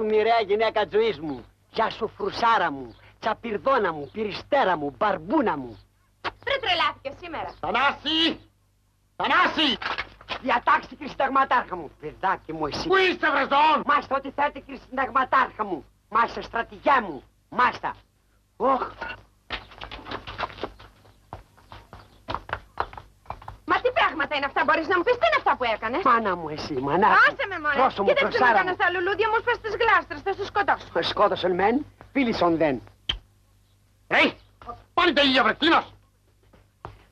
Γεια σου μοιραία γυναίκα ζωής μου. Γεια σου φρουσάρα μου. Τσαπυρδόνα μου, πυριστέρα μου, μπαρμπούνα μου. Δεν τρελάθηκε σήμερα. Θανάση! Θανάση! Διατάξει κύριε συνταγματάρχα μου. Παιδάκι μου εσύ. Πού είστε βρεζόν! Μάλιστα ό,τι θέλετε κύριε συνταγματάρχα μου. Μάλιστα στρατηγιά μου. Μάλιστα. Οχ. Μα τι πράγματα είναι αυτά, μπορείς να μου πεις τι είναι αυτά που έκανες; Μάνα μου εσύ, μανά. Άσε με μωρέ. Δώσω μου, Κοίταξε με προσάρα έκανες μου. τα λουλούδια μου, σπες τις γλάστρες, θα σε σκοτώσω. Με σκότωσαν μεν, φίλησον δεν. Ρε! Πάλι τα ίδια βρεκτίνος!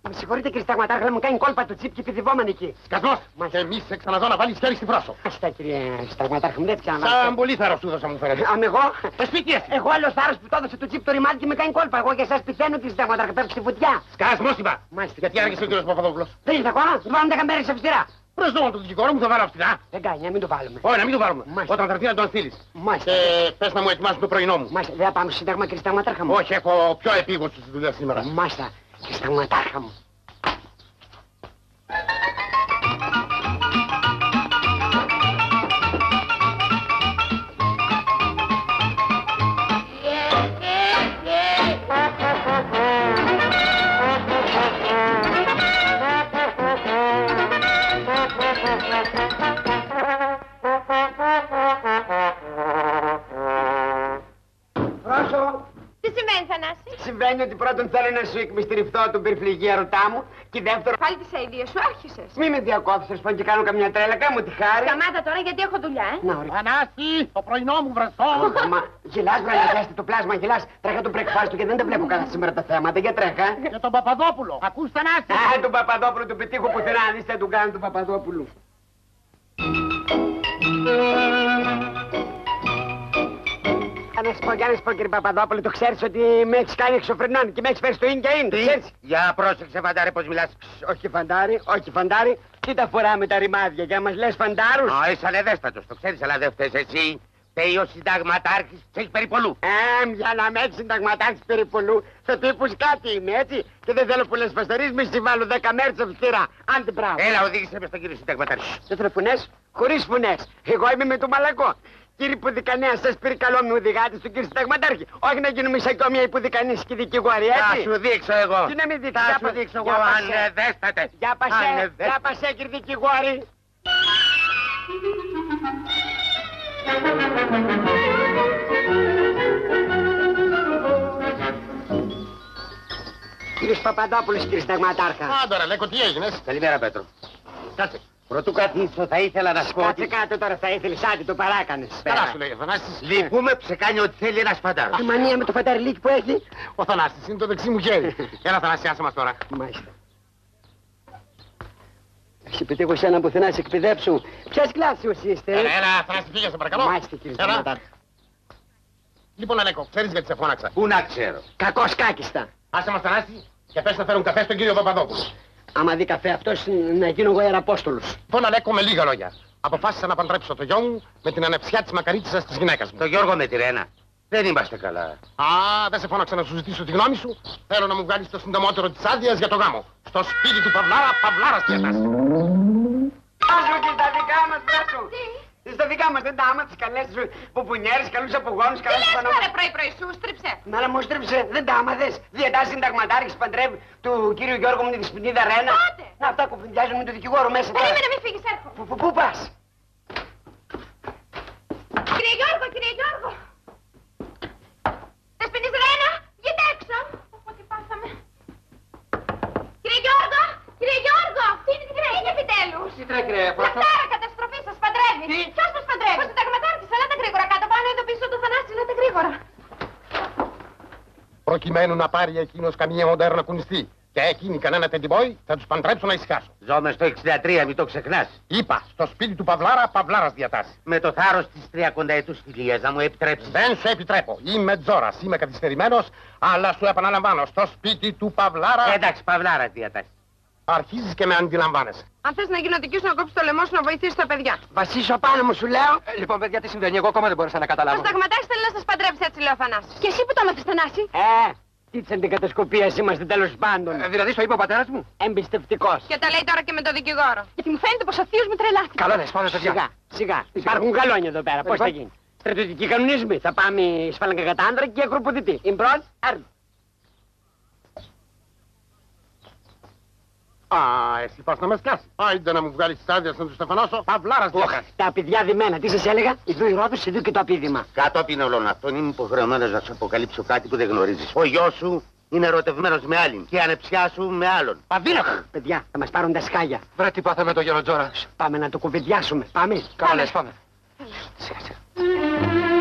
Με συγχωρείτε κύριε συνταγματάρχα, αλλά μου κάνει κόλπα το τσίπ και πηδηβόμανε εκεί. Σκασμός! Και εμείς σε ξαναδώ να βάλεις χέρι στη φράσο. Άστα κύριε συνταγματάρχα μου, δεν Σαν ξαναβάλω. πολύ θάρρος σου δώσα μου φαίνεται. Αμ εγώ; Το σπίτι εσύ! Εγώ άλλος θάρρος που το έδωσε το τσίπ το ρημάδι και με κάνει κόλπα. Εγώ για εσάς πηθαίνω κύριε συνταγματάρχα, πέφτει στη φωτιά. Σκασμός είπα! Μάλιστα. Γιατί άργησε ο κύριος Παπαδόπουλος. Δεν είστε ακόμα, του βάλουμε τα καμπέρες αυστηρά. Προσδόν του δικηγόρου μου θα βάλω αυστηρά. Δεν κάνει, να μην το βάλουμε. Όχι, να μην το βάλουμε. Μάλιστα. Όταν θα έρθει να τον στείλεις. Μάλιστα. Και πες να μου ετοιμάσουν το πρωινό μου. Μάλιστα, δεν θα πάμε στο σύνταγμα κύριε συνταγματάρχα μου. Όχι, έχω πιο επίγουσες δουλειές σήμερα. Μάλιστα, κύριε συνταγματάρχα μου. Πρόσω, Θανάση. συμβαίνει ότι πρώτον θέλω να σου εκμυστηρευτώ τον περιφληγή ερωτά μου και δεύτερον Πάλι τις αηδίες σου άρχισες. Μη με διακόψεις πω και κάνω καμιά τρέλα, κάμω τη χάρη. Σταμάτα τώρα γιατί έχω δουλειά, ε. Να, ωραία. Θανάση! Το πρωινό μου βρεζόν! Μα γελάς βρε το πλάσμα, γελάς. Τρέχα το breakfast του και δεν τα βλέπω καλά σήμερα τα θέματα. Για τρέχα. Για τον Παπαδόπουλο. Ακούς Θανάση! Α, τον Παπαδόπουλο του πετύχω πουθενά, αν είστε του κάνω τον Παπαδόπουλου. Να σου πω, για να σου πω κύριε Παπαδόπουλο, το ξέρεις ότι με έχεις κάνει εξωφρενών και με έχεις φέρει στο ίν και ίν, το ξέρεις. Για πρόσεξε φαντάρε πως μιλάς. Όχι φαντάρι, όχι φαντάρι. Τι τα φοράμε τα ρημάδια για να μας λες φαντάρους; Α, είσαι ανεδέστατος, το ξέρεις, αλλά δεν φταίς εσύ. Φταίει ο συνταγματάρχης, ξέρεις περιπολού. Ε, για να με έχεις συνταγματάρχης περιπολού, θα τύπους κάτι είμαι, έτσι. Και δεν θέλω πολλές παστερίες, μη συμβάλλω δέκα μέρες αυστηρά. Άντε μπράβο. Έλα, οδήγησε με στον κύριο συνταγματάρχη. Δεν θέλω φωνές, χωρίς φωνές. Εγώ είμαι με το μαλακό. Κύριε Πουδικανέα, σας πήρε καλό μου οδηγάτε στον κύριο Συνταγματάρχη. Όχι να γίνουμε σαν κόμια οι Πουδικανείς και οι δικηγόροι, Θα έτσι. σου δείξω εγώ. Τι να μην δείξεις, Θα για σου πα- δείξω για εγώ, πασέ. ανεδέστατε. Για πασέ, Ανεδέστατε. για πασέ κύριε δικηγόρη. Κύριος Παπαδόπουλος, κύριε Συνταγματάρχα. Α, τώρα, Λέκο, τι έγινες; Καλημέρα, Πέτρο. Κάτσε. Πρωτού καθίσω, θα ήθελα να σου πω Κάτσε ότι... κάτω τώρα, θα ήθελες, άντε το παράκανες. Καλά σου λέει ο Θανάσης. Λυπούμε που σε κάνει ό,τι θέλει ένας φαντάρος. Η μανία με το φανταριλίκι που έχει. Ο Θανάσης είναι το δεξί μου χέρι. Έλα, Θανάση, άσε μας τώρα. Μάλιστα. Σε πετύχω σένα πουθενά να σε εκπαιδεύσω. Ποιας κλάσης είστε, ε; Έλα, έλα, Θανάση, φύγε, σε παρακαλώ. Μάλιστα, κύριε Έλα. Συνταγματάρχα. Λοιπόν, Αλέκο, ξέρεις γιατί σε φώναξα. Πού να ξέρω. Κακός κάκιστα. Άσε μας, Θανάση, και πες να φέρουν καφέ στον κύριο Παπαδόπουλο. Άμα δει καφέ αυτός να γίνω εγώ ιεραπόστολος. Λοιπόν, Αλέκο, με λίγα λόγια. Αποφάσισα να παντρέψω το γιο μου με την ανεψιά της μακαρίτσας της γυναίκας μου. Το Γιώργο με τη Ρένα. Δεν είμαστε καλά. Α, δεν σε φώναξα να σου ζητήσω τη γνώμη σου. Θέλω να μου βγάλεις το συντομότερο της άδειας για το γάμο. Στο σπίτι του Παυλάρα, Παυλάρας διατάσσει. Άσου και στα δικά μας, Βράσου. Στα δικά μας, δεν τα άμα τις καλές σου πουμπουνιέρες, καλούς απογόνους, Τι καλούς λες πανό- τώρα πρωί πρωί σου, στρίψε. Μα να μου στρίψε, δεν τα άμα δες. Διατάσει συνταγματάρχης παντρεύει του κύριου Γιώργου μου τη σπινίδα Ρένα. Πότε; Να αυτά κουφινδιάζουν με το δικηγόρο μέσα τώρα. Περίμενε, μην φύγεις, έρχομαι. Πού, πού, πού πας; Κύριε Γιώργο, κύριε Γιώργο. Δεσποινής Ρένα, βγείτε έξω. Κύριε Γιώργο. Τι είναι, τι τρέχει επιτέλους; Τι τρέχει, ρε, Λαχτάρα, καταστροφή, σας παντρεύεις. Τι; Ποιος σας παντρεύει; Ο συνταγματάρχης, ελάτε γρήγορα κάτω πάνω, εδώ πίσω το Θανάση, ελάτε γρήγορα. Προκειμένου να πάρει εκείνος καμία μοντέρνα κουνιστή και εκείνη κανένα τεντιμπόι, θα τους παντρέψω να ησυχάσω. Ζώμες στο 63, μην το ξεχνάς. Είπα, στο σπίτι του Παυλάρα, Παυλάρας διατάσσει. Με το θάρρος της τριακονταετούς φιλίας να μου επιτρέψεις. Δεν σου επιτρέπω. Είμαι τζόρας, είμαι καθυστερημένος, αλλά σου επαναλαμβάνω, στο σπίτι του Παυλάρα Εντάξει, Παυλάρα διατάσεις. Αρχίζεις και με αντιλαμβάνεσαι. Αν θες να γίνω δική σου να κόψεις το λαιμό σου να βοηθήσεις τα παιδιά. Βασίσω πάνω μου, σου λέω. λοιπόν, παιδιά, τι συμβαίνει, εγώ ακόμα δεν μπορούσα να Ο καταλάβω. συνταγματάρχης θέλει να σας παντρέψει, έτσι λέει ο Θανάσης. Και εσύ που το έμαθες, Θανάση; Ε, τι της αντικατασκοπίας είμαστε τέλος πάντων. Ε, δηλαδή, στο είπε ο πατέρας μου; Εμπιστευτικός. Και τα λέει τώρα και με το δικηγόρο. Γιατί μου φαίνεται πως ο θείος μου τρελάθηκε. Καλά, δεν σπάω, παιδιά. Σιγά, σιγά. Υπάρχουν γαλόνια εδώ πέρα. Πώς θα Λοιπόν. γίνει. Στρατιωτικοί κανονισμοί. Θα πάμε σφάλαγγα κατά άνδρα και ακροποδητή. Εμπρός, άρδο. Α, εσύ πας να με σκάσεις. Άιντε να μου βγάλεις τις άδειες να τους στεφανώσω. Παυλάρας Οχ, διατάσσει. τα παιδιά διμένα, τι σας έλεγα; Εδώ η Ρόδος, εδώ και το απίδημα. Κατόπιν όλων αυτών είμαι υποχρεωμένος να σου αποκαλύψω κάτι που δεν γνωρίζεις. Ο γιος σου είναι ερωτευμένος με άλλην και η ανεψιά σου με άλλον. Αδύνατο. Παιδιά, θα μας πάρουν τα σκάλια. Βρε τι πάθαμε το γεροντζόρα. Πάμε να το κουβεντιάσουμε. Πάμε. Καλά λες, πάμε. Σιγά, σιγά.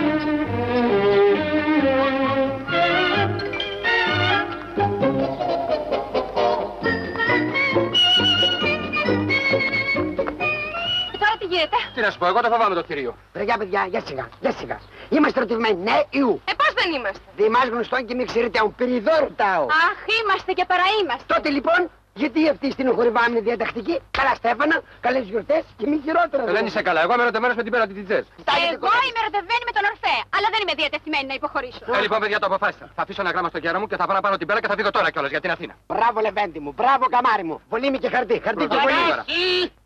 Γίνεται. Τι να σου πω, εγώ το φοβάμαι το κτηρίο. Παιδιά, παιδιά, για σιγά, για σιγά. Είμαστε ερωτευμένοι, ναι, ιού. Ε, πώς δεν είμαστε; Δημάς γνωστόν και μην ξέρετε, αν περιδό ρωτάω. Αχ, είμαστε και παραείμαστε. Τότε λοιπόν, γιατί αυτή στην χορυβάμενη διατακτική, καλά Στέφανα, καλές γιορτές και μη χειρότερα. Ε, Δεν είσαι καλά, εγώ είμαι ερωτευμένος με την πέρα της Τζες. Εγώ είμαι ερωτευμένη με τον Ορφέα, αλλά δεν είμαι διατεθειμένη να υποχωρήσω. Ε, λοιπόν, παιδιά, το αποφάσισα. Θα αφήσω ένα γράμμα στο κέρα μου και θα πάω να πάρω την πέρα και θα φύγω τώρα κιόλας για την Αθήνα. Μπράβο Λεβέντη μου, μπράβο καμάρι μου. Βολίμη και χαρτί, χαρτί και Μπράβο, βολίμη.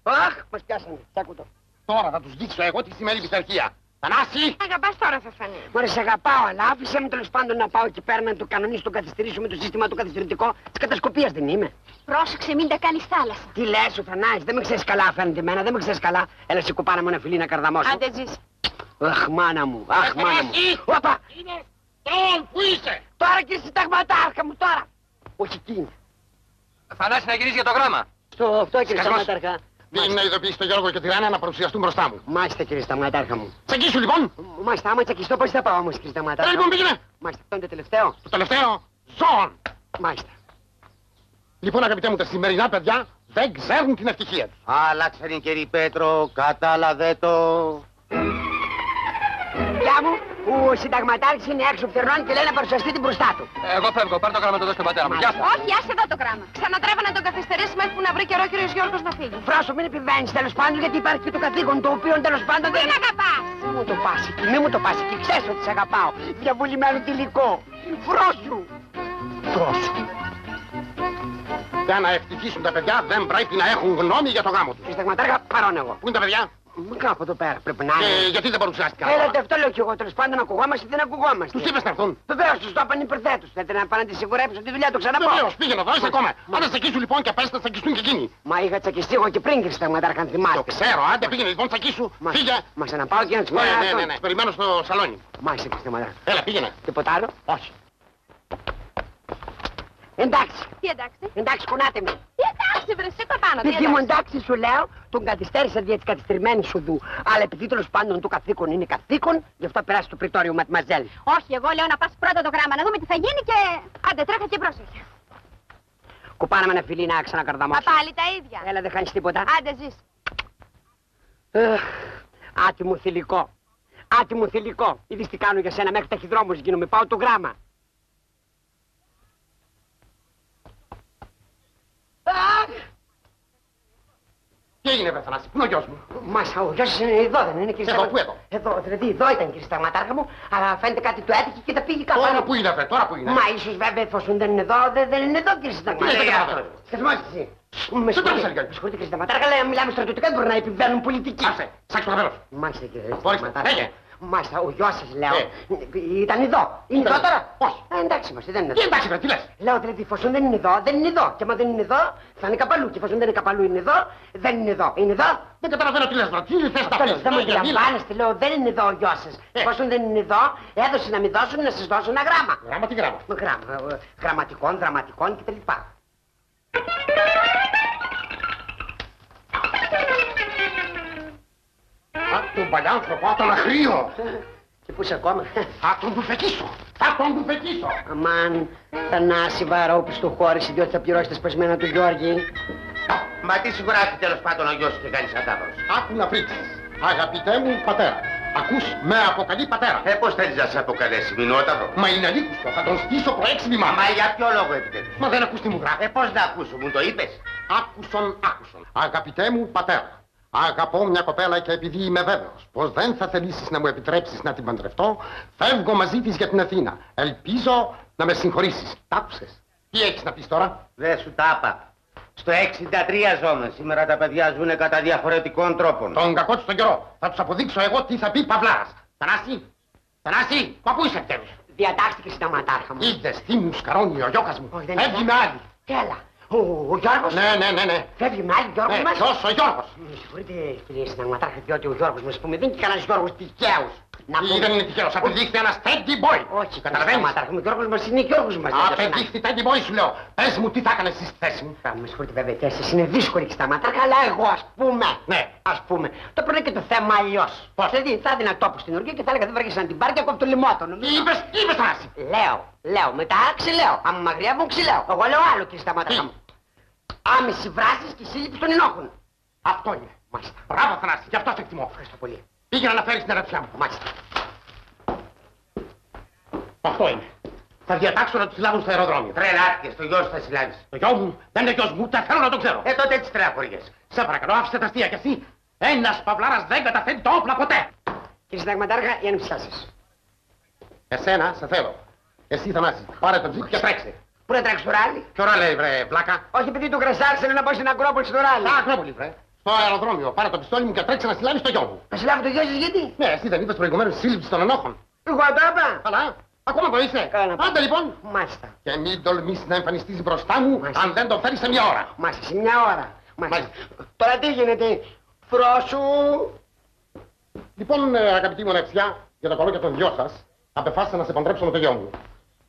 τώρα. Αχ, μας πιάσανε. Τσάκου το. Τώρα θα τους δείξω εγώ τι σημαίνει πειθαρχία. Θανάση! Αγαπάς τώρα θα φανεί. Μωρέ, σε αγαπάω, αλλά άφησε με τέλος πάντων να πάω εκεί πέρα να το κανονίσω, το καθυστερήσω με το σύστημα του καθυστερητικό της κατασκοπίας δεν είμαι. Πρόσεξε, μην τα κάνεις θάλασσα. Τι λες, ο Θανάης, δεν με ξέρεις καλά, φαίνεται εμένα, δεν με ξέρεις καλά. Έλα, σε κουπάνα μου ένα φιλί να καρδαμώσω. Άντε ζήσει. Αχ, μάνα μου, αχ, μάνα μου. Όπα, Είναι τον που είσαι! τώρα κύριε συνταγματάρχα μου, τώρα. Όχι εκεί. Θανάση να γυρίσει για το γράμμα. Στο αυτό κύριε Σκασμός. συνταγματάρχα. Πήγαινε να ειδοποιήσεις τον Γιώργο και τη Ράνια να παρουσιαστούν μπροστά μου. Μάλιστα κύριε συνταγματάρχα μου. Τσακίσου λοιπόν! Μάλιστα, άμα τσακιστώ πώς θα πάω όμως κύριε Έλα συνταγματάρχα. λοιπόν πήγαινε! Μάλιστα, αυτό είναι το τελευταίο. Το τελευταίο, ζώων! Μάλιστα. Λοιπόν αγαπητέ μου, τα σημερινά παιδιά δεν ξέρουν την ευτυχία τους. Άλλαξαν οι καιροί Πέτρο, κατάλαβε το. Γεια μου, ο συνταγματάρχης είναι έξω φτερνών και λέει να παρουσιαστεί την μπροστά του. Ε, Εγώ φεύγω, πάρ' το γράμμα το δώσω στον πατέρα μου. Γεια σας. Όχι, άσε εδώ το γράμμα. Ξανατρέβα να τον καθυστερήσεις μέχρι που να βρει καιρό ο κύριος Γιώργος να φύγει. Φράσο, μην επιβαίνεις τέλος πάντων γιατί υπάρχει και το καθήκον το οποίο τέλος πάντων δεν... Δεν αγαπάς. Μη μου το πας εκεί, μη μου το πας εκεί, ξέρεις ότι σε αγαπάω. Διαβολημένο τυλικό. Φρόσου. Φρόσου. Για να ευτυχήσουν τα παιδιά δεν πρέπει να έχουν γνώμη για το γάμο τους. Κύριε Συνταγματάρχα, παρόν εγώ. Πού είναι τα παιδιά; Μην κάνω από εδώ πέρα, πρέπει να και είναι. γιατί δεν παρουσιάστηκαν. Έλατε, αυτό λέω κι εγώ. Τέλος πάντων, ακουγόμαστε ή δεν ακουγόμαστε. Τους είπες να έρθουν. Βεβαίως, τους το είπαν υπερθέτους. Θέλετε να πάνε να τη σιγουρέψω τη δουλειά του, ξαναπώ. Βεβαίως, πήγαινε εδώ, είσαι ακόμα. Μα- Άντε τσακίσου λοιπόν και πες να τσακιστούν και εκείνοι. Μα είχα τσακιστεί εγώ και πριν, κύριε Συνταγματάρχα, αν Το θυμάστε. ξέρω, άντε πήγαινε λοιπόν τσακίσου. Μα- Φύγε. Μα ξαναπάω και να τους πω Ναι, ένα ναι, αυτό. ναι, ναι. Περιμένω στο σαλόνι. Μάλιστα, κύριε Συνταγματάρχα. Έλα, πήγαινε. Τίποτα άλλο. Όχι. Εντάξει, Τι εντάξει; εντάξει, κουνάτε με. Τι εντάξει, βρε, σήκω πάνω. Τι Παιδί μου, εντάξει. εντάξει, σου λέω, τον καθυστέρησα δια τη καθυστερημένη σου δου. Αλλά επειδή τέλος πάντων το καθήκον είναι καθήκον, γι' αυτό περάσει το πριτόριο ματμαζέλ. Όχι, εγώ λέω να πας πρώτα το γράμμα, να δούμε τι θα γίνει και... Άντε, τρέχα και πρόσεχε. Κουπάνα με ένα φιλί να Μα ξανακαρδαμώσω. πάλι τα ίδια. Έλα, δεν χάνεις τίποτα. Άντε, ζεις. Αχ, Άτιμο θηλυκό. Άτιμο θηλυκό. Είδες τι κάνω για σένα μέχρι ταχυδρόμος γίνομαι. Πάω το γράμμα. Αχ! Τι έγινε, βρε Θανάση, πού είναι ο γιος μου; Μάσα, ο γιος είναι εδώ, δεν είναι κύριε Εδώ, Σταγμα- πού εδώ; Εδώ, δηλαδή εδώ ήταν κύριε Σταγματάρχα μου, αλλά φαίνεται κάτι του έτυχε και τα πήγε κάπου. Τώρα αλλού. που είναι, βρε, τώρα που είναι. Μα ίσως βέβαια εφόσον δεν είναι εδώ, δεν, δεν είναι εδώ κύριε Τι Συνταγματάρχα. λέει αυτό. Σκασμός εσύ. Με Σε συγχωρείτε, πέρασε, Αργάκη. με συγχωρείτε κύριε Συνταγματάρχα, αλλά μιλάμε στρατιωτικά δεν μπορεί να επιβαίνουν πολιτικοί. Άσε, σάξε το γαβέλος. Μάλιστα κύριε Ορίστε, Συνταγματάρχα. λέγε. Μάλιστα, ο γιος σας λέω, Ε. ήταν εδώ. Είναι εδώ Ήταν. τώρα. Όχι. Ε, εντάξει είμαστε, δεν είναι Τι εδώ. εντάξει, βρε, τι λες; Λέω δηλαδή, εφόσον δεν είναι εδώ, δεν είναι εδώ. Και άμα δεν είναι εδώ, θα είναι καπαλού. Και εφόσον δεν είναι καπαλού, είναι εδώ, δεν είναι εδώ. Είναι εδώ. Δεν καταλαβαίνω τι λες, βρε. Τι θες να Τέλος, πεις. δεν με Λέγε, μίλα. αντιλαμβάνεστε, λέω, δεν είναι εδώ ο γιος σας. Ε. Εφόσον δεν είναι εδώ, έδωσε να μην δώσουν να σας δώσω ένα γράμμα. Γράμμα τι γράμμα; Με γράμμα, ε, γραμματικών, δραματικών κτλ. Α, τον παλιάνθρωπο, α, τον αχρίο. Και πούς είσαι ακόμα. Θα τον τουφεκίσω. Θα τον τουφεκίσω. Αμάν, Θανάση βαρόπου του χώρισε, διότι θα πληρώσεις τα σπασμένα του Γιώργη. Μα τι σιγουράκι τέλος πάντων ο γιος σου και κάνεις αντάβρος. Άκου να πρίξεις. Αγαπητέ μου πατέρα. Ακούς, με αποκαλεί πατέρα. Ε, πώς θέλεις να σε αποκαλέσει, Μινόταυρο; Μα είναι αλήκουστο, θα τον στήσω προέξυπνη Μα μάμα. για ποιο λόγο επιτέλους. Μα δεν ακούς τι μου γράφει. Ε, πώς να ακούσω, μου το είπες; Άκουσον, άκουσον. Αγαπητέ μου πατέρα. Αγαπώ μια κοπέλα και επειδή είμαι βέβαιος πως δεν θα θελήσεις να μου επιτρέψεις να την παντρευτώ, φεύγω μαζί της για την Αθήνα. Ελπίζω να με συγχωρήσεις. Τ' άκουσες. Τι έχεις να πεις τώρα; Δεν σου τα είπα. Στο 63 ζώμε. Σήμερα τα παιδιά ζουν κατά διαφορετικών τρόπων. Τον κακό τους τον καιρό. Θα τους αποδείξω εγώ τι θα πει Παυλάρας. Θανάση, Θανάση, μα πού είσαι επιτέλους. Διατάξτε και συνταγματάρχα μου. Είδες τι μου σκαρώνει ο Γιώκας μου. Όχι, δεν Φεύγει είναι. με άλλη. Έλα. Ο, ο Γιώργος. Ναι, ναι, ναι, ναι. Φεύγει με άλλη Γιώργος Ναι, μας. ποιος ο Γιώργος; Με συγχωρείτε κύριε συνταγματάρχα, διότι ο Γιώργος μας πούμε δεν είναι και κανένας Γιώργος τυχαίος. Να Ή δεν είναι τυχαίος, απεδείχθη ένας Teddy Boy. Όχι, κύριε Καταλαβαίνεις; συνταγματάρχα μου, ο Γιώργος μας είναι Γιώργος μας. δεν είναι κανένας. Απεδείχθη Teddy Boy σου λέω. Πες μου τι θα έκανες στη θέση μου. Α, Με συγχωρείτε βέβαια, η θέση σας είναι δύσκολη και συνταγματάρχα, αλλά εγώ ας πούμε. Ναι. Ας πούμε. Το πρώτο και το θέμα αλλιώς. Πώς; Δηλαδή θα έδινα τόπο στην οργή και θα έλεγα δεν βαργήσαν την πάρκια κόβω το λιμότο. Τι νομίζω. είπες, τι είπες Θανάση. Λέω, λέω, μετά ξυλαίω. Άμα μαγριεύουν ξυλαίω. Εγώ λέω άλλο κύριε συνταγματάρχα Τι; μου. Άμεση βράσης και σύλληψη των ενόχων. Αυτό είναι. Μάλιστα. Μπράβο Θανάση, γι' αυτό σε εκτιμώ. Ευχαριστώ πολύ. Πήγαινε να φέρεις την αδερφιά μου. Μάλιστα. Αυτό είναι. Θα διατάξω να τους συλλάβουν στο αεροδρόμιο. Τρελάθηκες, το γιος σου θα συλλάβεις. Το γιο μου δεν είναι γιος μου, ούτε θέλω να το ξέρω. Ε, τότε έτσι τρέχοριες. Σε παρακαλώ, άφησε τα αστεία κι εσύ. Ένας παυλάρας δεν καταφέρει το όπλα ποτέ. Κύριε συνταγματάρχα, η ανεψιά σας. Εσένα σε θέλω. Εσύ Θανάση, πάρε το τζιπ και τρέξε. Πού να τρέξεις το ράλι; Τι ώρα λέει βρε βλάκα; Όχι επειδή του κρασάρισαν να πάω στην Ακρόπολη στο ράλι. Τα Ακρόπολη βρε. Στο αεροδρόμιο, πάρε το πιστόλι μου και τρέξε να συλλάβεις το γιο μου. Θα συλλάβω το γιο σας γιατί; Ναι, εσύ δεν είπες προηγουμένως σύλληψη των ενόχων. Εγώ το είπα. Καλά, ακόμα το είσαι. Καλά. Άντε λοιπόν. Μάλιστα. Και μην τολμήσεις να εμφανιστείς μπροστά μου Μάλιστα. αν δεν το φέρεις σε μια ώρα. Μάλιστα, σε μια ώρα. Μάλιστα. Μάλιστα. Τώρα τι γίνεται; Φρόσου. Λοιπόν, ε, αγαπητή μου νεψιά, για το καλό και των δυο σας, απεφάσισα να σε παντρέψω με το γιο μου.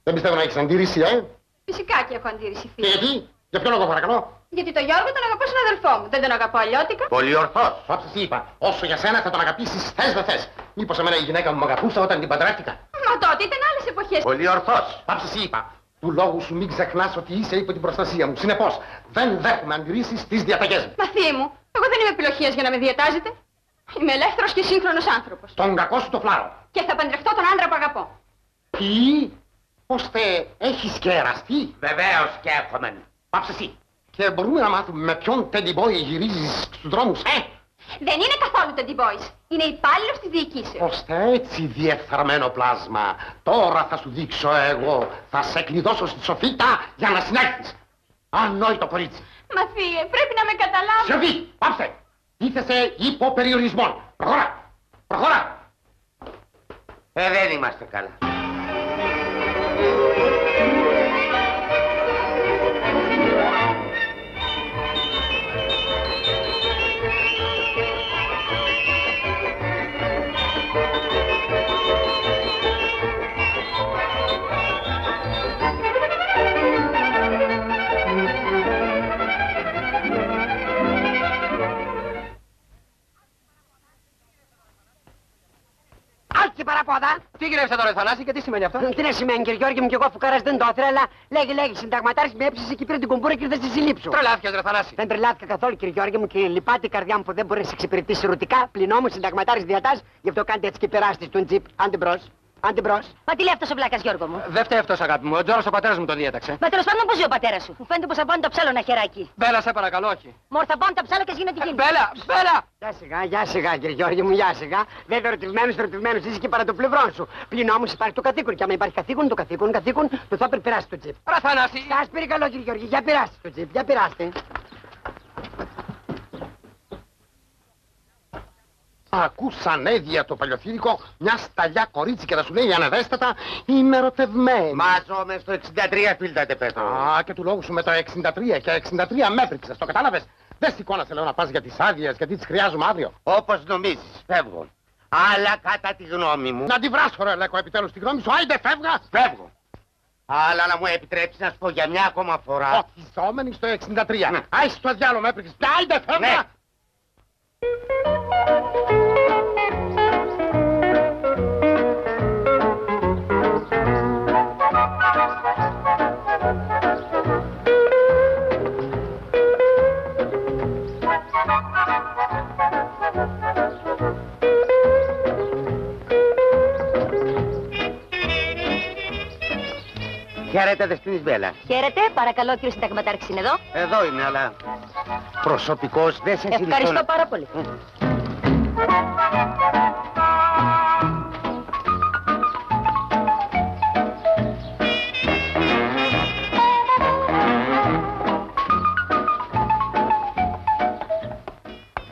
Δεν πιστεύω να έχεις αντίρρηση, ε; Φυσικά και έχω αντίρρηση, Και φίλε. γιατί, για ποιο λόγο παρακαλώ; Γιατί το Γιώργο τον αγαπώ σαν αδελφό μου. Δεν τον αγαπώ αλλιώτικα. Πολύ ορθός. Πάψε, τι είπα. Όσο για σένα θα τον αγαπήσεις, θες δεν θες. Μήπως εμένα η γυναίκα μου με αγαπούσα όταν την παντρεύτηκα; Μα τότε ήταν άλλες εποχές. Πολύ ορθός. Πάψε, τι είπα. Του λόγου σου μην ξεχνάς ότι είσαι υπό την προστασία μου. Συνεπώς, δεν δέχομαι αντιρρήσεις στις διαταγές μου. Μα θεία μου, εγώ δεν είμαι επιλογίας για να με διατάζετε. Είμαι ελεύθερος και σύγχρονος άνθρωπος. Τον κακό σου το φλάρο. Και θα παντρευτώ τον άντρα που αγαπώ. Τι, ώστε έχεις και εραστεί. Βεβαίως και εύχομαι. Πάψε εσύ. Και μπορούμε να μάθουμε με ποιον Teddy Boy γυρίζεις στους δρόμους, ε. Δεν είναι καθόλου το Boys. Είναι υπάλληλος της διοικήσεως. Ώστε έτσι διεφθαρμένο πλάσμα. Τώρα θα σου δείξω εγώ. Θα σε κλειδώσω στη σοφίτα για να συνέλθεις. Ανόητο κορίτσι. Μα θεία, πρέπει να με καταλάβεις. Σιωπή, πάψε. Τίθεσαι υπό περιορισμών. Προχώρα, προχώρα. Ε, δεν είμαστε καλά. Thank you. Άλκη παραπόδα. Τι γυρεύσε τώρα, Θανάση, και τι σημαίνει αυτό; Τι να σημαίνει κύριε Γιώργη μου και εγώ φουκάρας δεν το ήθελα, αλλά λέγει λέγει συνταγματάρχης με έψησε και πήρε την κουμπούρα και ήρθε στη συλλήψου. Τρελάθηκες, ρε Θανάση. Δεν τρελάθηκα καθόλου κύριε Γιώργη μου και λυπάται η καρδιά μου που δεν μπορεί να σε εξυπηρετήσει ρωτικά. Πλην όμως συνταγματάρχης διατάζει, γι' αυτό κάντε έτσι και περάστε στον τζιπ. Άντε μπρος. Άντε μπρος. Μα τι λέει αυτός ο βλάκας, Γιώργο μου; Δεν φταίει αυτός, αγάπη μου. Ο Τζόρος ο πατέρας μου τον διέταξε. Μα τέλος πάντων πώς ζει ο πατέρας σου; Μου φαίνεται πως θα πάνε το ψάλο ένα χεράκι. Μπέλα, σε παρακαλώ, όχι. Μόρ θα πάνε τα ψάλο και γίνεται γίνει. Μπέλα, μπέλα! Γεια σιγά, γεια σιγά κύριε Γιώργη μου, γεια σιγά. Βέβαια ερωτευμένος, ερωτευμένος είσαι και παρά το πλευρό σου. Πλην όμως υπάρχει το καθήκον και άμα υπάρχει καθήκον, το καθήκον, καθήκον, το θα περάσει το τζιπ. Ρε Θανάση, Σας καλό κύριε Γιώργη, για περάστε το τζιπ, για περάστε. Ακούς ανέδεια το παλιοθύρικο, μια σταλιά κορίτσι και να σου λέει ανεδέστατα είμαι ερωτευμένη. Μάζομαι στο 63 φίλτατε Πέτρο. Α, και του λόγου σου με το 63 και 63 μέτρηξες, το κατάλαβες; Δεν σηκώνασαι λέω να πας για τις άδειες γιατί τις χρειάζομαι αύριο. Όπως νομίζεις, φεύγω. Αλλά κατά τη γνώμη μου, Να τη βράσω ρε Λέκο επιτέλους τη γνώμη σου, άιντε φεύγα. φεύγω. Αλλά να μου επιτρέψεις να σου πω για μια ακόμα φορά. Ορθιζόμενη στο 63. Ναι. Άι στο διάλογο με έπρεξες. Άιντε φεύγα. Ναι. Χαίρετε, Δεσποινής Μπέλα. Χαίρετε, παρακαλώ, κύριο Συνταγματάρχη είναι εδώ. Εδώ είμαι, αλλά προσωπικός δεν σε συνιστώ Ευχαριστώ να- πάρα πολύ.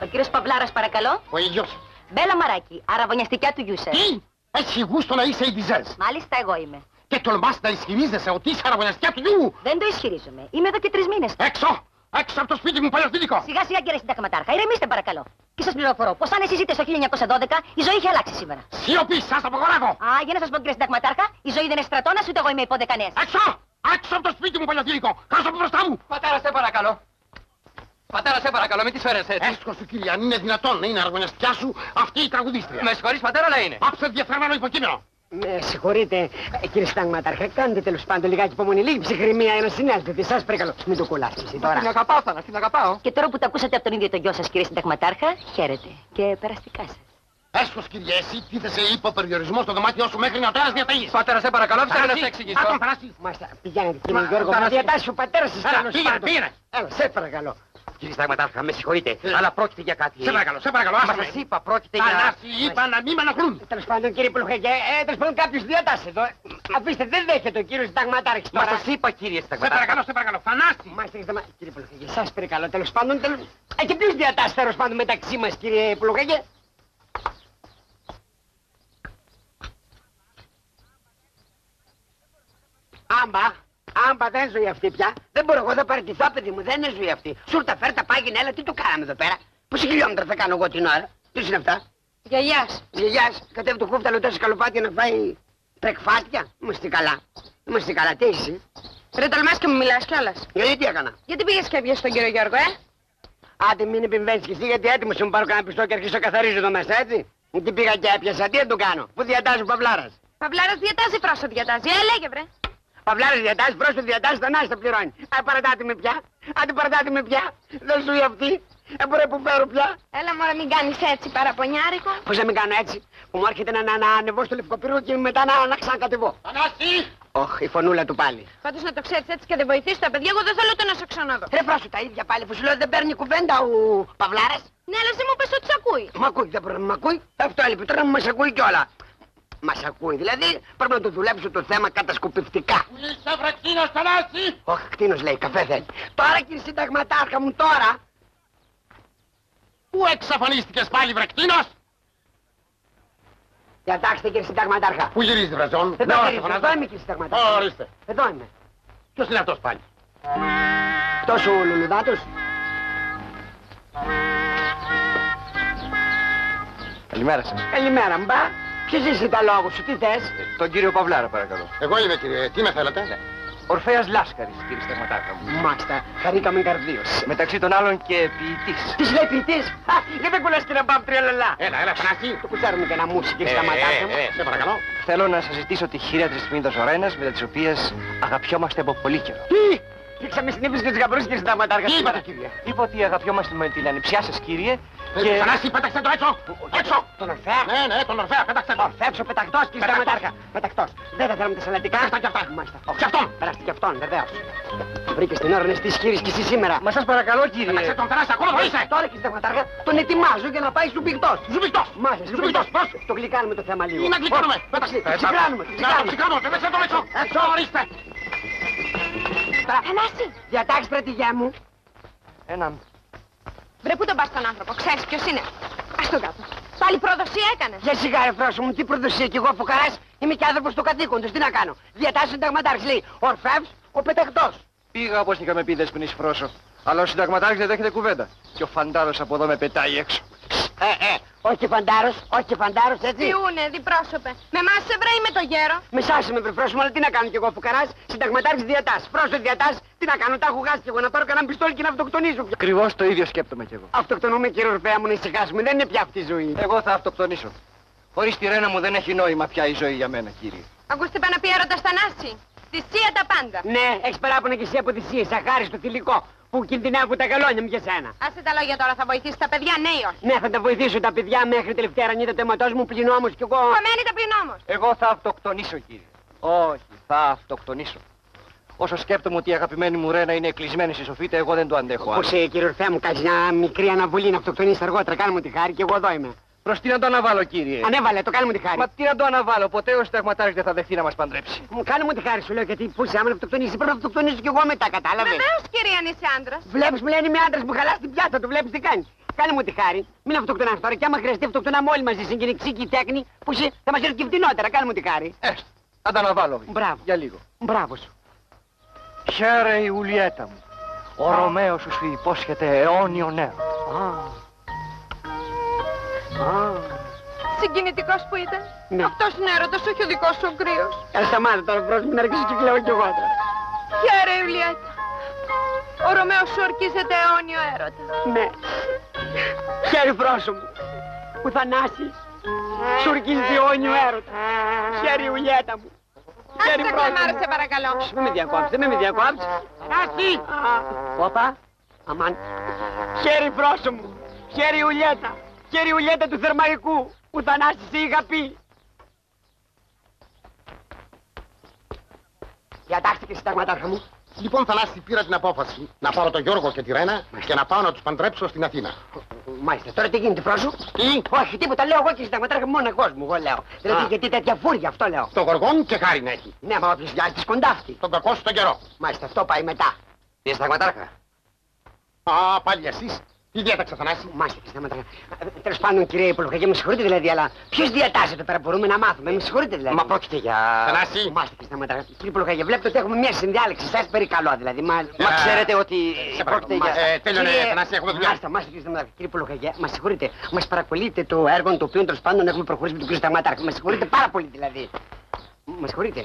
Ο κύριος Παυλάρας, παρακαλώ. Ο ίδιος. Μπέλα μαράκι, αραβωνιαστικιά του γιου σας. Τι, Έχει γούστο να είσαι Ιδιζές. Μάλιστα εγώ είμαι. Και τολμάς να ισχυρίζεσαι ότι είσαι αραβωνιαστιά του γιου. Δεν το ισχυρίζομαι. Είμαι εδώ και τρεις μήνες. Έξω! Έξω από το σπίτι μου, παλαιοθήτικο! Σιγά σιγά κύριε Συνταγματάρχα, ηρεμήστε παρακαλώ. Και σας πληροφορώ πως αν εσείς ζείτε στο 1912, η ζωή είχε αλλάξει σήμερα. Σιωπή, σας απογορεύω! Α, για να σας πω κύριε Συνταγματάρχα, η ζωή δεν είναι στρατόνα ούτε εγώ είμαι υποδεκανέ. Έξω! Έξω από το σπίτι μου, παλαιοθήτικο! Κάτω από μπροστά μου! Πατέρα, σε παρακαλώ. Πατέρα, σε παρακαλώ, μην τη φέρεσαι έτσι. Έσκο σου, κύριε, αν είναι δυνατόν να είναι αραβωνιαστιά σου αυτή η τραγουδίστρια. Με συγχωρείς πατέρα, αλλά είναι. Άψε διεφθαρμένο υποκείμενο. Με συγχωρείτε, ε, κύριε Συνταγματάρχα, κάντε τέλος πάντων λιγάκι υπομονή, λίγη ψυχραιμία για να συνέλθετε. Σας παρακαλώ, μην το κολλάσει εσύ Την τώρα. αγαπάω, Θάνα, την αγαπάω. Και τώρα που το ακούσατε από τον ίδιο τον γιο σας, κύριε Συνταγματάρχα, χαίρετε. Και περαστικά σας. Έσκο, κύριε, εσύ τίθεσαι υποπεριορισμό στο δωμάτιό σου μέχρι να το ένας διαταγείς. Πατέρα, σε παρακαλώ, άφησε με να Θανάση, σε εξηγήσω. να τον θανάσει. Μάλιστα, πηγαίνετε κύριε Μα, Γιώργο, Θανάση. μα διατάσσει ο πατέρας σας Έλα, τέλος πήγαινε, πάντων. πήγαινε. Έλα, σε παρακαλώ. Κύριε Συνταγματάρχα, με συγχωρείτε, Ε. αλλά πρόκειται για κάτι. Σε παρακαλώ, σε παρακαλώ, Μας άσε σας με. είπα, πρόκειται για... Θανάση, είπα να μην με ενοχλούν. Τέλος πάντων, κύριε Πλουχαγέ, ε, τέλος πάντων κάποιος διατάσσει εδώ. Ε, Αφήστε, δεν δέχεται ο κύριος Συνταγματάρχης Μας τώρα. σας είπα, κύριε Σε Συνταγματάρχα. παρακαλώ, σε παρακαλώ, Θανάση. Μάλιστα, έχετε μα- κύριε Πλουχαγέ, σας παρακαλώ, τέλος πάντων. Τέλος... Ε, και ποιος διατάσσει τέλος πάντων μεταξύ μας, κύριε Πλουχαγέ. Άμπα, άμπα δεν είναι ζωή αυτή πια. Δεν μπορώ εγώ να παραιτηθώ, παιδί μου, δεν είναι ζωή αυτή. Σούρτα, φέρτα, πάγινε, έλα, τι το κάναμε εδώ πέρα; Πόση χιλιόμετρα θα κάνω εγώ την ώρα; Τι είναι αυτά; Γιαγιάς. Γιαγιάς, κατέβει το κούφταλο τόσο καλοπάτια να φάει τρεκφάτια; Είμαστε καλά. Είμαστε καλά, τι είσαι; Ρε τολμάς και μου μιλάς κιόλας. Γιατί τι έκανα; Γιατί πήγες και έπιασες τον κύριο Γιώργο, ε; Άντε μην επιμβαίνεις κι εσύ γιατί έτοιμος να μου πάρω κανένα πιστό και αρχίσω να καθαρίζω εδώ μέσα, έτσι. Τι πήγα και έπιασα, τι να το κάνω; Πού διατάζει ο Παυλάρας; Παυλάρας διατάζει, πρόσω διατάζει. Ε, λέγε βρε. Παυλάρας διατάζει, πρόσωπο διατάζει, τον άστα πληρώνει. Α, παρατάτε με πια. Άντε παρατάτε με πια. Δεν σου ή αυτή. Ε, μπορεί που φέρω πια. Έλα μωρέ μην κάνεις έτσι παραπονιάρικο. Πώς να μην κάνω έτσι. Που μου έρχεται να, να, να ανεβώ στο λευκοπύργο και μετά να, να ξανακατεβώ. Θανάση. Ωχ, η φωνούλα του πάλι. Πάντως να το ξέρεις έτσι και δεν βοηθήσεις τα παιδιά, εγώ δεν θέλω ούτε να σε ξαναδώ. Ρε φράσου τα ίδια πάλι, που σου λέω δεν παίρνει κουβέντα ο Παυλάρας. Ναι, αλλά εσύ μου πες ότι σ' ακούει. Μ' ακούει, δεν πρέπει να μ' ακούει. Αυτό έλειπε τώρα μας ακούει κιόλα. Μας ακούει, δηλαδή πρέπει να το δουλέψω το θέμα κατασκοπευτικά. Που είσαι βρεκτίνος, Θανάση. Όχι, κτίνος λέει, καφέ θέλει. Τώρα κύριε συνταγματάρχα μου τώρα. Πού εξαφανίστηκες πάλι, βρεκτίνος. Διατάξτε κύριε συνταγματάρχα. Πού γυρίζεις, βρεζόν. Εδώ, Να, κύριε, σε φωνάζω. εδώ είμαι κύριε συνταγματάρχα. Ορίστε. Εδώ είμαι. Ποιος είναι αυτός πάλι; Τόσο ο Λουλουδάτος. Καλημέρα σας. Καλημέρα μπα. Ποιος είσαι τα λόγο σου, τι θες; Τον κύριο Παυλάρα, παρακαλώ. Εγώ είμαι, κύριε. Τι με θέλετε. Ορφέας Λάσκαρης, κύριε Συνταγματάρχα μου. Μάλιστα, χαρήκαμε καρδίως. Μεταξύ των άλλων και ποιητής. Τι λέει ποιητής; Α, γιατί δεν κολλάς και να πάμε τριαλαλά. Έλα, έλα, Θανάση. Το κουτσάρουμε και ένα μουσι κύριε Ε, συνταγματάρχα μου. ε, Σε παρακαλώ. Θέλω να σας ζητήσω τη χείρα της Μήνδος Ορένας, με τις οποίες αγαπιόμαστε από πολύ καιρό. Τι! Ρίξαμε συνήθως και τους γαμπρούς κύριε συνταγματάρχα. Τι είπατε, κύριε; Είπα ότι αγαπιόμαστε με την ανιψιά σας, κύριε, Και... και... Θανάση, πέταξε το έξω. Έξω. Τον Ορφέα. Ναι, ναι, τον Ορφέα, πέταξε τον. Ορφέψω πετακτός κύριε Πετακτός. συνταγματάρχα. Πετακτός. Δεν θα θέλαμε τα σαλατικά. Αυτά και αυτά. Μάλιστα. Και αυτόν. Περάστε και αυτόν, βεβαίως. Βρήκες την ώρα να στήσεις χείρις και εσύ σήμερα. Μα σας παρακαλώ, Πέταξε κύριε. τον Θανάση, ακόμα βοήσε. Τώρα κύριε συνταγματάρχα τον ετοιμάζω για να πάει σου πηχτός. Ζουμπικτός. Μάλιστα, σου Ζουμπικτός, πηχτός. πρόσεχε. Το γλυκάνουμε το θέμα λίγο. Τι να γλυκάνουμε; Όχι, Πέταξε. το Ξυγράνουμε, το Να, το ξυγράνουμε. ξυγράνουμε. Πέταξε τον έξω. Έξω. Ορίστε. Θανάση, Διατάξει στρατηγιά μου. Έναν. βρε πού τον πας τον άνθρωπο, ξέρεις ποιος είναι; Ας τον κάτω. Πάλι προδοσία έκανε. Για σιγά ρε φράσο μου, τι προδοσία κι εγώ φουκαράς. Είμαι και άνθρωπος του καθήκοντος, τι να κάνω. Διατάσει συνταγματάρχης λέει, ορφεύς ο πετακτός. Πήγα όπως είχαμε πει δεσποινής φρόσο. Αλλά ο συνταγματάρχης δεν δέχεται κουβέντα. Και ο φαντάρος από εδώ με πετάει έξω. Ε, ε, όχι και φαντάρος, όχι και φαντάρος, έτσι. Διούνε, διπρόσωπε. Με εμάς σε βρε με το γέρο. Με σάσε με βρεφρόσο μου, αλλά τι να κάνω κι εγώ φουκαράς. Συνταγματάρχης διατάς, πρόσω διατάς. Τι να κάνω, τα έχω χάσει κι εγώ να πάρω κανένα πιστόλι και να αυτοκτονήσω πια. Ακριβώς το ίδιο σκέπτομαι κι εγώ. Αυτοκτονούμε κύριε Ορφέα μου να ησυχάσουμε, δεν είναι πια αυτή η ζωή. Εγώ θα αυτοκτονήσω. Χωρίς τη ρένα μου δεν έχει νόημα πια η ζωή για μένα, κύριε. Ακούστε πάνω πει έρωτα Θανάση. Θυσία τα πάντα. Ναι, έχεις παράπονα κι εσύ από θυσίες, αχάριστο θηλυκό, που κινδυνεύουν τα καλόνια μου για σένα. Άσε τα λόγια τώρα, θα βοηθήσεις τα παιδιά, ναι ή όχι; Ναι, θα τα βοηθήσω τα παιδιά μέχρι τελευταία ρανίδα του αιματός μου, πλην όμως κι εγώ... Κομμένη τα πλην όμως. Εγώ θα αυτοκτονήσω, κύριε. Όχι, θα αυτοκτονήσω. Όσο σκέπτομαι ότι η αγαπημένη μου ρένα είναι κλεισμένη στη σοφίτα, εγώ δεν το αντέχω. άλλο. Πώς ε, κύριε Ορφέα μου, κάνεις μια μικρή αναβολή να αυτοκτονήσεις αργότερα, κάνε μου τη χάρη και εγώ εδώ είμαι. Προς τι να το αναβάλω, κύριε; Ανέβαλε, το κάνε μου τη χάρη. Μα τι να το αναβάλω, ποτέ ο συνταγματάρχης δεν θα δεχθεί να μας παντρέψει. Μου κάνε μου τη χάρη σου λέω γιατί πού είσαι, άμα να αυτοκτονήσεις, πρέπει να αυτοκτονήσω κι εγώ μετά, κατάλαβες; Βεβαίως κυρία αν είσαι άντρας. Βλέπεις μου λένε είμαι άντρας που χαλάς την πιάτα, το βλέπεις τι κάνεις; κάνε μου τη χάρη. Μην αυτοκτονάς τώρα και άμα χρειαστεί αυτοκτονάμε όλοι μαζί στην κοινωνική τέχνη που εσύ θα μας έρθει και φτηνότερα. Κάνε μου τη χάρη. Έστω. Θα τα αναβάλω. Μπράβο. Για λίγο. Μπράβο σου. Χαίρε Ιουλιέτα μου. Ο Ρωμαίος σου σου υπόσχεται αιώνιο νέο. Α. Α. Συγκινητικός που ήταν. Ναι. Αυτός είναι έρωτας, όχι ο δικός σου ο κρύος. Ε, σταμάτα τώρα προς μην αρχίσεις και κλαίω κι εγώ τώρα. Χαίρε, Ιουλιέτα. Ο Ρωμαίος σου ορκίζεται αιώνιο έρωτα. Ναι. Χέρι πρόσω μου. Που θανάσει. Σου ορκίζει αιώνιο έρωτα. Χέρι ουλιέτα μου. Άσε τα πρόσω κλαμάρα, μου. σε παρακαλώ. Σ, Μην με διακόψεις, μην με διακόψεις. Θανάση. Όπα. Αμάν. Χέρι πρόσω μου. Χέρι ουλιέτα. Χέρι ουλιέτα του θερμαϊκού. Που θανάσει σε είχα πει. Διατάχθηκε συνταγματάρχα μου. Λοιπόν, Θανάση, πήρα την απόφαση να πάρω τον Γιώργο και τη Ρένα και να πάω να τους παντρέψω στην Αθήνα. Μάλιστα, τώρα τι γίνεται, φρόσου. Τι; Όχι, τίποτα, λέω εγώ και συνταγματάρχα μοναχός μου, εγώ λέω. Δηλαδή, Α. γιατί τέτοια φούρια, αυτό λέω. Το γοργόν και χάρη να έχει. Ναι, μα όποιος βιάζει της κοντάφτει. Τον κακό στον καιρό. Μάλιστα, αυτό πάει μετά. Τι σταγματάρχα. Α, πάλι εσείς. Τι διέταξα, Θανάση. Μάλιστα, κύριε συνταγματάρχα. Τέλος πάντων, κύριε Υπολογέ, με συγχωρείτε δηλαδή, αλλά ποιος διατάσσεται εδώ πέρα, μπορούμε να μάθουμε. Με συγχωρείτε δηλαδή. Μα πρόκειται για... Θανάση. Μάλιστα, κύριε συνταγματάρχα. Κύριε Υπολογέ, βλέπετε ότι έχουμε μια συνδιάλεξη. Σας περικαλώ δηλαδή. Μα, Μα ξέρετε ότι σε πρόκειται παρακαλώ, για... ε, τέλειωνε, Θανάση, έχουμε δουλειά. Μάλιστα, μάλιστα, κύριε συνταγματάρχα. Κύριε Υπολογέ, μα συγχωρείτε. Μας παρακολείτε το έργο το οποίο τέλος πάντων έχουμε προχωρήσει με τον κύριο συνταγματάρχα. Μας συγχωρείτε πάρα πολύ δηλαδή. Μας συγχωρείτε.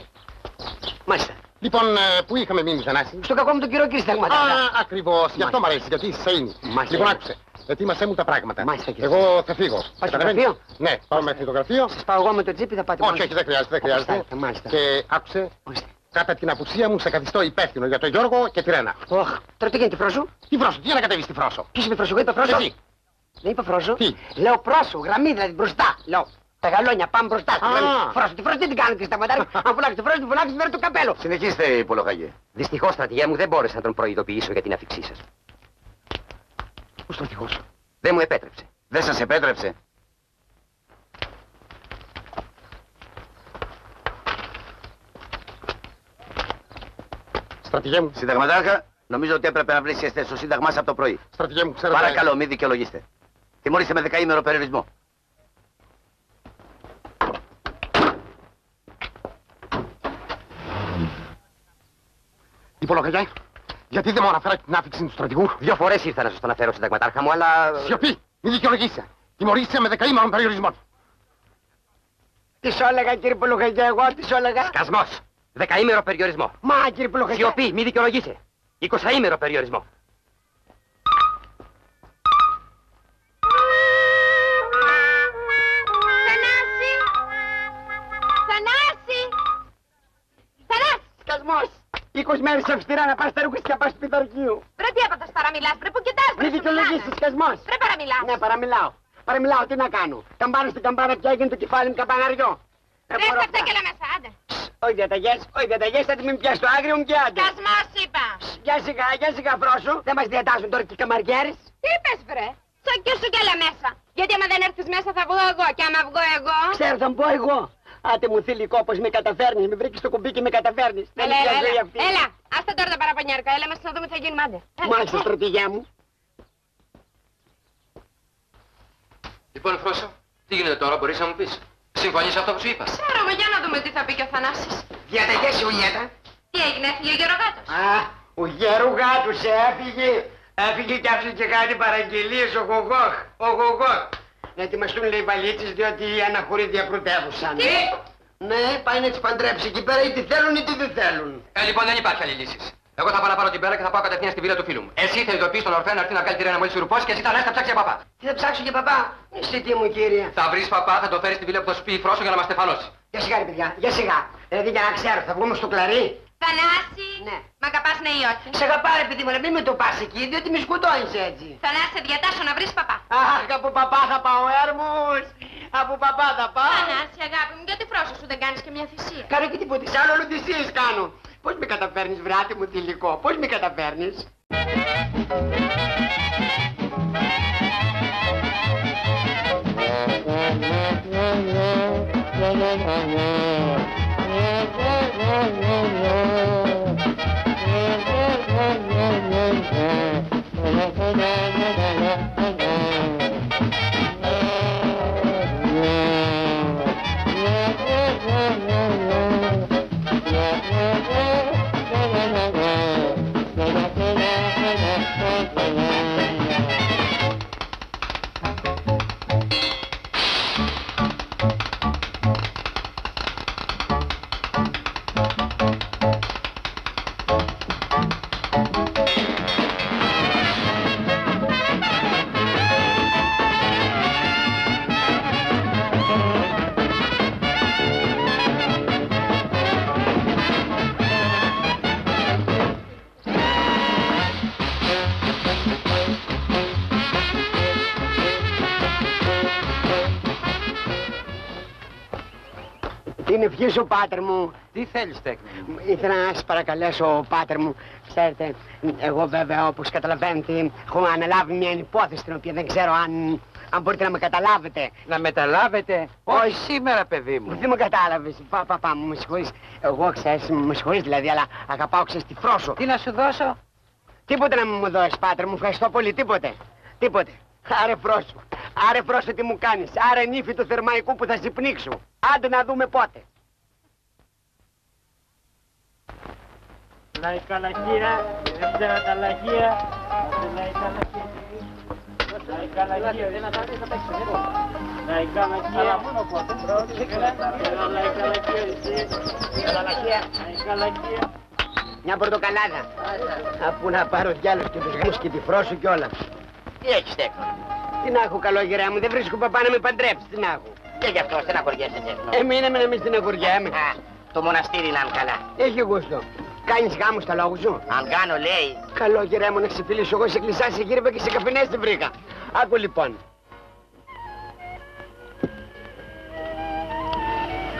Μάλιστα. Λοιπόν, ε, πού είχαμε μείνει, Θανάση. Στο κακό μου τον κύριο κύριε συνταγματάρχα. Α, ακριβώς. Γι' αυτό μ' αρέσει, γιατί είσαι σαΐνη. Μάλιστα. Λοιπόν, άκουσε. Ετοίμασέ μου τα πράγματα. Μάλιστα, κύριε. Εγώ θα φύγω. στο Καταλαβαίνεις; γραφείο; Ναι, πάω μέχρι το γραφείο. Σας πάω εγώ με το τσίπι, θα πάτε Όχι, μόνοι όχι, σας; δεν χρειάζεται, δεν Όπως χρειάζεται. θέλετε, Μάλιστα. Και άκουσε, Ορίστε. κατά την απουσία μου σε καθιστώ υπεύθυνο για τον Γιώργο και τη Ρένα. Ωχ, τώρα τι γίνεται, φρόσου; Τι βρώσω, τι ανακατεύεις στη φρόσο. Ποιος είπε φρόσου, εγώ είπα φρόσου. Εσύ. Δεν είπα φρόσου. Τι; Λέω πρόσου, γραμμή δηλαδή μπροστά. Λέω. Τα γαλόνια πάμε μπροστά. στη Α. γραμμή. Φρόσου, τη φρόσου τι την κάνω και σταματάρει. Αν φουλάξει τη φρόσου, τη φουλάξει τη το καπέλο. Συνεχίστε, Υπολογάγε. Δυστυχώς, στρατηγέ μου, δεν μπόρεσα να τον προειδοποιήσω για την αφήξή σας. Ο στρατηγός. Δεν μου επέτρεψε. Δεν σας επέτρεψε. Στρατηγέ μου, Συνταγματάρχα, νομίζω ότι έπρεπε να βρίσκεστε στο Σύνταγμά σας από το πρωί. στρατηγέ μου, ξέρετε. Παρακαλώ, μην δικαιολογήστε. Τιμωρήστε με δεκαήμερο περιορισμό. Υπολογαγιά, γιατί δεν μου αναφέρα την άφηξη του στρατηγού; Δύο φορές ήρθα να σας τον αναφέρω, συνταγματάρχα μου, αλλά... Σιωπή, μην δικαιολογήσει. Τιμωρήσε με δεκαήμερων περιορισμών. Τις σου έλεγα κύριε Πολογαγιά, εγώ τις σου έλεγα. Σκασμός. Δεκαήμερο περιορισμό. Μα κύριε Πολογαγιά. Σιωπή, μη δικαιολογήσει. Εικοσαήμερο περιορισμό. 20 μέρες αυστηρά να πας στα ρούχα και να πας πειθαρχείο. Βρε τι έπαθες παραμιλάς, βρε που κοιτάς, βρε Μην σου δικαιολογήσεις, μιλάνε. σκασμός. Βρε παραμιλάς. Ναι, παραμιλάω. Παραμιλάω, τι να κάνω. Καμπάνα στην καμπάνα πια έγινε το κεφάλι μου καμπαναριό. Δεν Βρε μπορώ στα πια. φτέκελα μέσα, άντε. Όχι διαταγές, όχι διαταγές, θα τη μην πιάσει το άγριο μου και άντε. Κασμός είπα. Για σιγά, για σιγά φρόσου. Δεν μας διατάσσουν τώρα και οι καμαριέρες. Τι είπες βρε. Σακιού σου κι έλα μέσα. Γιατί άμα δεν έρθεις μέσα θα βγω εγώ και άμα βγω εγώ... Ξέρω, θα μου πω εγώ. Άτε μου θηλυκό πως με καταφέρνεις, με βρήκες στο κουμπί και με καταφέρνεις. Δεν Έλα, είναι έλα, πια ζωή έλα. αυτή. Έλα, άστα τώρα τα παραπανιάρικα. Έλα μέσα να δούμε τι θα γίνουμε, άντε. Έλα. Μάλιστα, στρατηγέ μου. Λοιπόν, Φρόσο, τι γίνεται τώρα, μπορείς να μου πεις; Συμφωνείς αυτό που σου είπα; Ξέρω εγώ, για να δούμε τι θα πει και ο Θανάσης. Διαταγές Ιουλιέτα. Τι έγινε, έφυγε ο Γερογάτος; Α, ο γερογάτος έφυγε. Έφυγε και άφησε και κάτι παραγγελίες ο Γογόχ. Ο Γογόχ. Να ετοιμαστούν λέει οι βαλίτσες διότι οι αναχωροί διαπρωτεύουσαν. Τι; Ναι, πάει να τις παντρέψει εκεί πέρα είτε θέλουν είτε δεν θέλουν. Ε, λοιπόν, δεν υπάρχει άλλη λύση. Εγώ θα πάω να πάρω την πέρα και θα πάω κατευθείαν στη βίλα του φίλου μου. Εσύ θα ειδοποιείς τον Ορφέα να έρθει να κάνει τη ρένα μόλις σου ρουπώσει και εσύ θα ανάσεις να ψάξει για παπά. Τι θα ψάξω για παπά; Εσύ τι μου κύριε. Θα βρεις παπά, θα το φέρεις στη βίλα που θα σου πει η Φρόσο για να μας στεφανώσει. Για σιγά ρε παιδιά, για σιγά. Δηλαδή για να ξέρω, θα βγούμε στο κλαρί; Θανάση. Ναι. Μ' αγαπάς ναι ή όχι; Σε αγαπάρε παιδί μου, ρε, μην με το πας εκεί, διότι με σκοτώνεις έτσι. Θανάση, σε διατάσσω να βρεις παπά. Αχ, από παπά θα πάω, Έρμους. Από παπά θα πάω. Θανάση, αγάπη μου, γιατί φρόσο σου δεν κάνεις και μια θυσία; Κάνω και τίποτε άλλο, όλο θυσίες κάνω. Πώς με καταφέρνεις, βράτη μου θηλυκό, πώς με καταφέρνεις; Thank Oh, σου, πάτερ μου. Τι θέλεις τέκνη. Ήθελα να σας παρακαλέσω, πάτερ μου. Ξέρετε, εγώ βέβαια, όπως καταλαβαίνετε, έχω αναλάβει μια υπόθεση την οποία δεν ξέρω αν, αν μπορείτε να με καταλάβετε. Να μεταλάβετε; Όχι σήμερα παιδί μου. Δεν με κατάλαβες. Πα, πα, πα, μου συγχωρείς. Εγώ, ξέρεις, μου συγχωρείς δηλαδή, αλλά αγαπάω, ξέρεις, τη φρόσο. Τι να σου δώσω; Τίποτε να μην μου δώσεις, πάτερ μου. Ευχαριστώ πολύ. Τίποτε. Τίποτε. Άρε πρόσου. Άρε πρόσου τι μου κάνεις. Άρε νύφη του θερμαϊκού που θα σε πνίξω. Άντε να δούμε πότε. Λαϊκά λαχεία, δεύτερα τα λαχεία, λαϊκά λαχεία. Λαϊκά λαχεία, λαϊκά λαχεία. Αλλά μόνο πότε. Λαϊκά λαχεία, εσύ. Λαϊκά λαχεία. Μια πορτοκαλάδα. Αφού να πάρω κι άλλος και τους γάμους και τη φρόσου κι όλα. Τι έχεις τέκνο. Τι να έχω καλό γερά μου, δεν βρίσκω παπά να με παντρέψεις, τι να έχω. Και γι' αυτό στεναχωριέσαι τέκνο. Ε, μείνε με να μην στεναχωριέμαι. Α, το μοναστήρι να είναι καλά. Έχει γούστο. Κάνεις γάμους στα λόγους σου. Αν κάνω λέει, Καλό γερά μου να ξεφυλίσω εγώ σε κλεισά, σε γύρευα και σε καφενές την βρήκα. Άκου λοιπόν.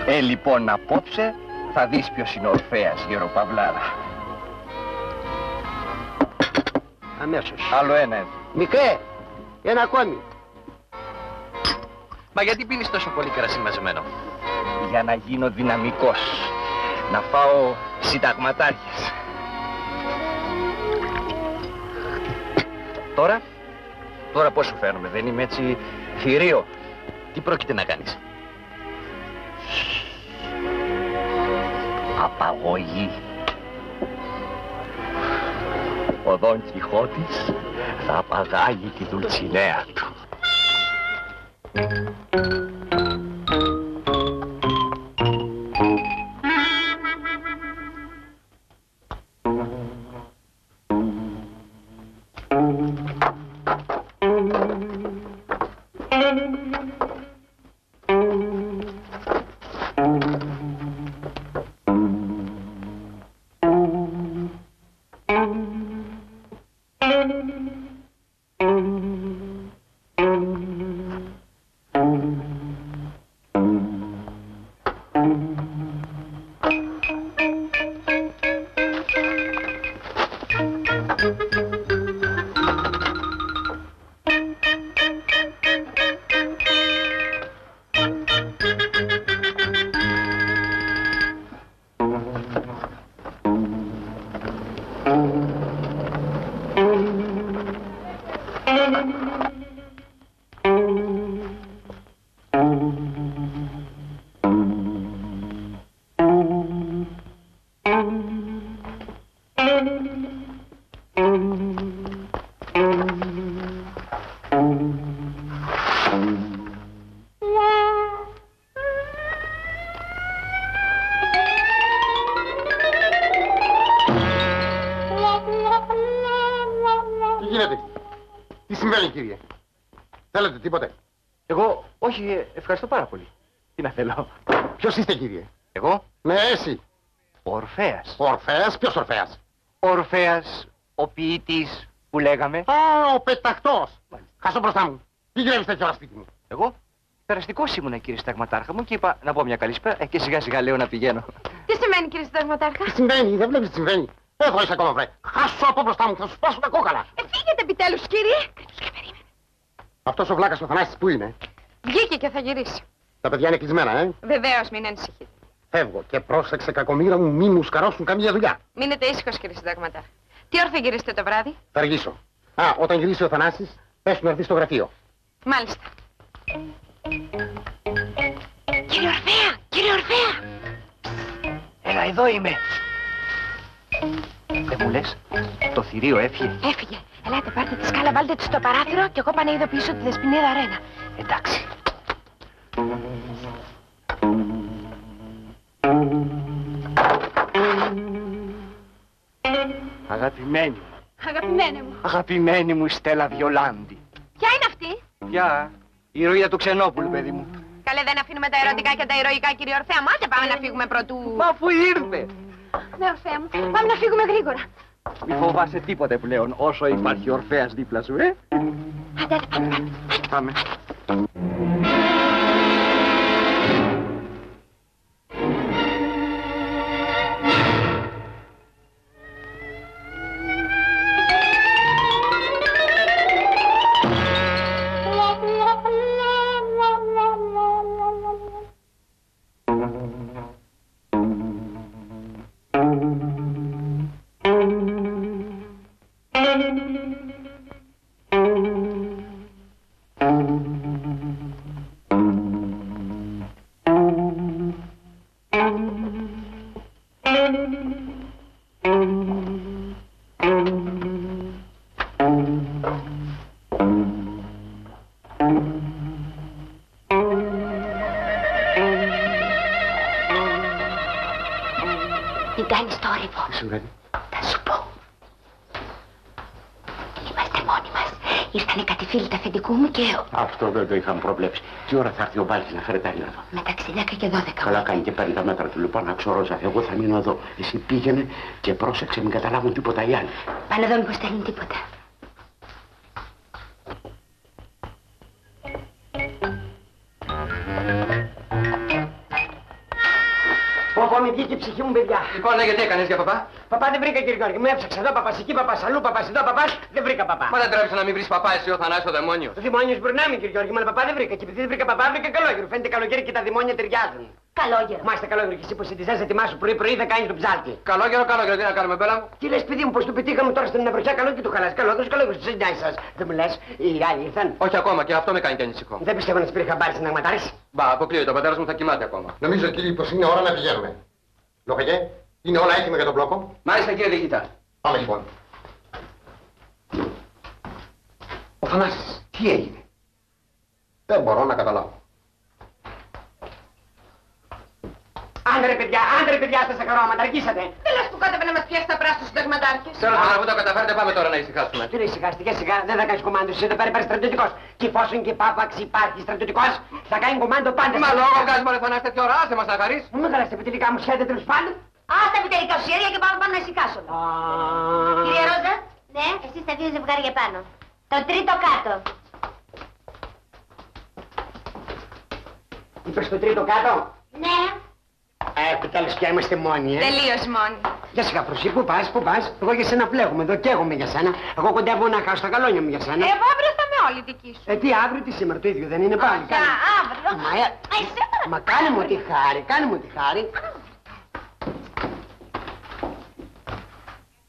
Ε, λοιπόν, απόψε θα δεις ποιος είναι ο Ορφέας, γεροπαυλάρα. Αμέσως. Άλλο ένα εδώ. Μικρέ, ένα ακόμη. Μα γιατί πίνεις τόσο πολύ κρασί μαζεμένο. Για να γίνω δυναμικός. Να φάω συνταγματάρχες. Τώρα, τώρα πώς σου φαίνομαι, δεν είμαι έτσι θηρίο. Τι πρόκειται να κάνεις; Απαγωγή. Ο Δον Κιχώτης θα απαγάγει τη δουλτσινέα του. Τι γίνεται; Τι συμβαίνει κύριε; Θέλετε τίποτε; Εγώ, όχι, ε, ευχαριστώ πάρα πολύ. Τι να θέλω. Ποιος είστε κύριε; Εγώ, Ναι εσύ. ο Ορφέας. Ο Ορφέας; Ποιος Ορφέας; Ο Ορφέας, ο ποιητής που λέγαμε. Α, ο πεταχτός. Χάσω μπροστά μου. Τι γυρεύεις τέτοια ώρα σπίτι μου. Εγώ, περαστικός ήμουνα κύριε Συνταγματάρχα μου και είπα να πω μια καλησπέρα ε, και σιγά σιγά λέω να πηγαίνω. Τι σημαίνει κύριε Συνταγματάρχα; Τι συμβαίνει, δεν βλέπεις τι συμβαίνει. Εδώ είσαι ακόμα βρε. Χάσω από μπροστά μου, θα σου σπάσω τα κόκαλα. Ε, φύγετε επιτέλους κύριε. Κρύψου και περίμενε. Αυτός ο βλάκας ο Θανάσης που είναι; Βγήκε και θα γυρίσει. Τα παιδιά είναι κλεισμένα, ε; Βεβαίως μην ανησυχείτε. Φεύγω και πρόσεξε κακομήρα μου μη μου σκαρώσουν καμία δουλειά. Μείνετε ήσυχος κύριε Συνταγματάρχα. Τι ώρα θα γυρίσετε το βράδυ; Θα αργήσω. Α, όταν γυρίσει ο Θανάσης, πες του να έρθει στο γραφείο. Μάλιστα. Κύριε Ορφέα, κύριε Ορφέα. Έλα, εδώ είμαι. Δεν μου λες, το θηρίο έφυγε; Έφυγε. Ελάτε πάρτε τη σκάλα, βάλτε της στο παράθυρο και εγώ πάνε να ειδοποιήσω τη Δεσποινίδα Ρένα. Εντάξει. Αγαπημένη μου, Αγαπημένε μου. αγαπημένη μου Στέλλα Βιολάντη. Ποια είναι αυτή; Ποια, η ηρωίδα του Ξενόπουλου, παιδί μου. Καλέ δεν αφήνουμε τα ερωτικά και τα ηρωικά κύριε Ορφέα. Μάτε πάμε να φύγουμε πρωτού. Μα αφού ήρθε. Ναι Ορφέα μου, πάμε να φύγουμε γρήγορα. Μη φοβάσαι τίποτε πλέον, όσο υπάρχει Ορφέας δίπλα σου, ε. Άντε, άντε, πάμε, πάμε. Πάμε. Συμβαίνει. Θα σου πω. Είμαστε μόνοι μας. Ήρθανε κάτι φίλοι του αφεντικού μου και εγώ. Αυτό δεν το είχαμε προβλέψει. Τι ώρα θα έρθει ο Μπάλκης να φέρει τα ήλια. Μεταξύ 10 και 12. Καλά κάνει και παίρνει τα μέτρα του. Λοιπόν, να ξορόζα. Εγώ θα μείνω εδώ. Εσύ πήγαινε και πρόσεξε, μην καταλάβουν τίποτα οι άλλοι. Πάνε εδώ μήπως θέλουν τίποτα. Λοιπόν, λέγε τι έκανες για παπά; Παπά δεν βρήκα, κύριε Γιώργη. Μου έψαξα εδώ, παπάς εκεί, παπάς αλλού, παπάς εδώ, παπάς. Δεν βρήκα παπά. Μα δεν τρέψε να μην βρεις παπά εσύ ο Θανάσης ο δαιμόνιος. Ο δημόνιος μπορεί να είναι, κύριε Γιώργη, αλλά παπά δεν βρήκα. Και επειδή δεν βρήκα παπά, βρήκα καλόγερο. Φαίνεται καλοκαίρι και τα δημόνια ταιριάζουν. Καλόγερο. Μάλιστα καλόγερο και εσύ που συντιζάς ετοιμάσου πρωί-πρωί θα κάνεις το ψάλτη. Καλό καιρό, καλό καιρό, τι να κάνουμε, μπέλα μου; Τι λες παιδί μου, πως του πετύχαμε τώρα στην Ευρωπαϊκή, καλό και το χαλάς. Καλόγερος, καλόγερος, τι νοιάζει σας. Δεν μου λες, οι άλλοι ήρθαν. Όχι ακόμα και αυτό με κάνει και ανησυχώ. Δεν πιστεύω να τις πήρε χαμπάρι συναγματάρης. Μπα, αποκλείεται, ο πατέρας μου θα κοιμάται ακόμα. Νομίζω κύριε πως είναι ώρα να πηγαίνουμε. Λογαγέ, είναι όλα έτοιμα για τον μπλόκο. Μάλιστα κύριε Διηγητά. Πάμε λοιπόν. Ο Θανάσης, τι έγινε; Δεν μπορώ να καταλάβω. Άντρε παιδιά, άντρε παιδιά στα σακαρώματα, αργήσατε. Δεν λες που κάτω να μας πιάσει τα πράσινα συνταγματάρχες. Τέλος πάντων, αφού το καταφέρετε, πάμε τώρα να ησυχάσουμε. Τι λέει σιγά, σιγά, σιγά, δεν θα κάνεις κομμάντο, εσύ εδώ πέρα υπάρχει στρατιωτικός. Και εφόσον και πάπαξ υπάρχει στρατιωτικός, θα κάνει κομμάντο πάντα. Μα λόγο βγάζει μόνο Θανάση τέτοια ώρα, άσε μας να χαρείς. Μου με καλέσετε επιτελικά μου σχέδια τέλος πάντων. Ας τα επιτελικά σου σχέδια και πάμε πάμε να ησυχάσουμε. Κυρία Ρόζα, Ναι, εσείς τα δύο ζευγάρια πάνω. Το τρίτο κάτω. Είπες το τρίτο κάτω; Ναι. Ε, επιτέλους πια είμαστε μόνοι, ε. Τελείως μόνοι. Για σιγά προσή, πού πας, πού πας. Εγώ για σένα πλέγομαι, εδώ καίγομαι για σένα. Εγώ κοντεύω να χάσω τα καλόνια μου για σένα. Εγώ αύριο θα είμαι όλη δική σου. Ε, τι αύριο, τι σήμερα, το ίδιο δεν είναι πάλι. Για Κάνε. αύριο. Μα, ε, Α, εσύ τώρα. μα κάνε μου τη χάρη, κάνε μου τη χάρη.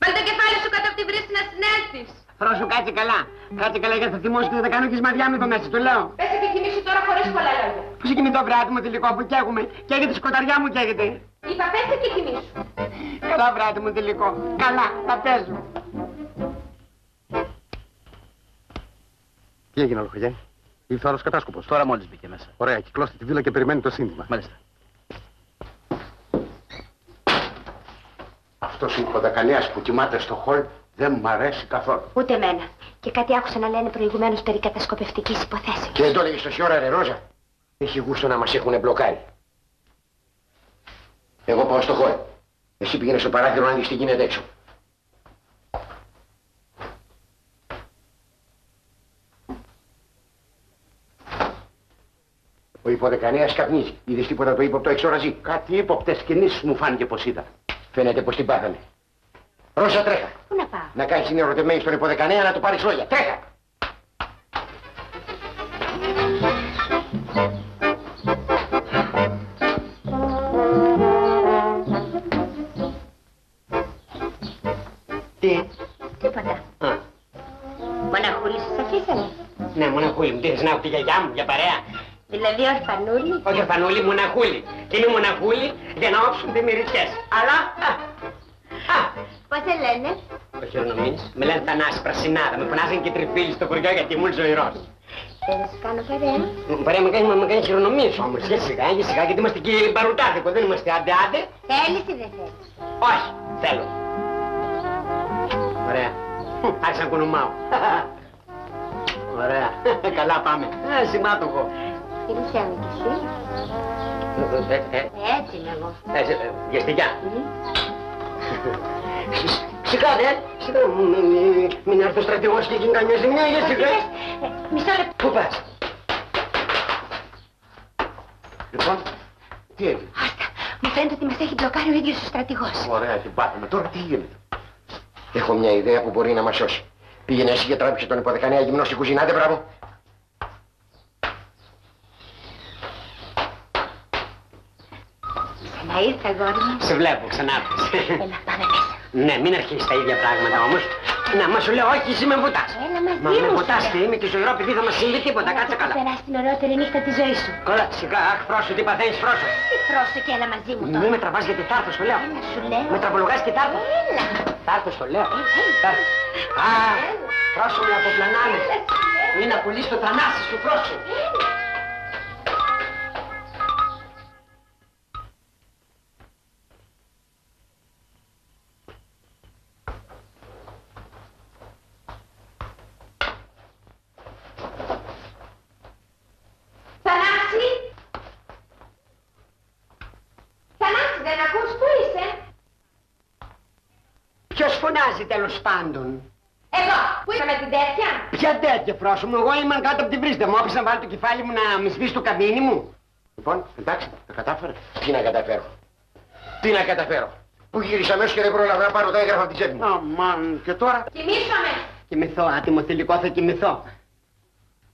Βάλ το κεφάλι σου κάτω από τη βρύση να συνέλθεις. Φρόσου, κάτσε καλά. Κάτσε καλά γιατί θα θυμώσαι ότι θα κάνω και σμαδιά με το μέσα, το λέω. Πες και κοιμήσου τώρα χωρίς πολλά λόγια. Πώς εκεί με το βράδυ μου τελικό που καίγουμε; Καίγεται σκοταριά μου καίγεται. Είπα πες και κοιμήσου. Καλά βράδυ μου τελικό. Καλά, θα παίζω. Τι έγινε, Λοχαγέ. Ήρθε ο άλλος κατάσκοπος. Τώρα μόλις μπήκε μέσα. Ωραία, κυκλώστε τη βίλα και περιμένει το σύνθημα. Μάλιστα. Αυτός ο υποδεκανέας που κοιμάται στο χολ δεν μ' αρέσει καθόλου. Ούτε εμένα. Και κάτι άκουσα να λένε προηγουμένως περί κατασκοπευτικής υποθέσεως. Και δεν το έλεγες τόση ώρα, ρε Ρόζα. Έχει γούστο να μας έχουν μπλοκάρει. Εγώ πάω στο χολ. Εσύ πήγαινε στο παράθυρο να δεις τι γίνεται έξω. Ο υποδεκανέας καπνίζει. Είδες τίποτα το ύποπτο εξοραζεί. Κάτι ύποπτες κινήσεις μου φάνηκε πως είδα. Φαίνεται πως την πάθαμε. Ρώσα τρέχα. Πού να πάω; Να κάνεις την ερωτεμένη στον υποδεκανέα να του πάρεις λόγια. Τρέχα. Τι; Τίποτα. Α, Μοναχούλης σας αφήσανε. ναι, μοναχούλη μου, τι θες να έχω τη γιαγιά μου για παρέα; Δηλαδή ορφανούλη. Όχι ορφανούλη, μοναχούλη. Και είναι μοναχούλη; Για να όψουν μυρικές. Αλλά, α, α, Πώς σε λένε; το χειρονομείς. Με λένε Θανάση Πρασινάδα, με φωνάζουν και τριφύλι στο χωριό γιατί ήμουν ζωηρός. Θέλω να σου κάνω παρέα. Μου Παρέα με κάνει, με κάνει χειρονομίες όμως, για σιγά, για σιγά, γιατί είμαστε και μπαρουτάδικο, δεν είμαστε άντε άντε. Θέλεις ή δεν θέλεις; Όχι, θέλω. Ωραία. Άρχισα να κουνομάω. Ωραία. Καλά πάμε. Ε, σημάτωχο. Φίλησέ με κι εσύ. Ε, ε, ε, Έτσι είμαι εγώ. ε, σε- ε, Βιαστικιά. Μμ. Σ- Σιγά δε, σιγά, μ- μ- μ- μην έρθει ο στρατηγός και γίνει καμιά ζημιά, για σιγά. Ε, Μισό λεπτό. Πού πας; Λοιπόν, τι έγινε; Άστα. Μου φαίνεται ότι μας έχει μπλοκάρει ο ίδιος ο στρατηγός. Ωραία, την πάθαμε. Τώρα τι γίνεται; Έχω μια ιδέα που μπορεί να μας σώσει. Πήγαινε εσύ και τράβηξε τον υποδεκανέα γυμνός στην κουζίνα, άντε μπράβο. Ξαναήρθα, αγόρι μου. Σε βλέπω, ξανά έρθεις. Έλα, πάμε μέσα. Ναι, μην αρχίσεις τα ίδια πράγματα όμως. Να, μα σου λέω όχι, εσύ με βουτάς. Έλα μαζί Μα με μου, βουτάς σου και είμαι και ζωηρό παιδί θα μας συμβεί τίποτα, κάτσε Θα καλά. περάσει την ωραιότερη νύχτα της ζωής σου. Καλά, σιγά, αχ, πρόσω, τι παθαίνεις, πρόσω. Τι πρόσεχε και έλα μαζί μου Μην τώρα. με τραβάς γιατί θα έρθω, στο λέω. Έλα σου λέω. Με τραβολογάς και θα έρθω. Έλα. Θα έρθω, στο λέω. Θα έρθω. Α, πρόσω με αποπλανάνε. Μην απολύσεις το θανάσι σου, πρόσω. Φωνάζει τέλος πάντων. Εδώ, πού είσαι με την τέτοια; Ποια τέτοια πρόσω μου, εγώ ήμουν κάτω από την βρύστα μου. Όποιος να βάλει το κεφάλι μου να με σβήσει το καμίνι μου. Λοιπόν, εντάξει, τα κατάφερα. Τι να καταφέρω; Τι να καταφέρω; Που γύρισα μέσα και δεν πρόλαβα να πάρω τα έγγραφα από την τσέπη μου. Αμάν, και τώρα; Κοιμήσαμε. Κοιμηθώ, άτιμο θηλυκό, θα κοιμηθώ.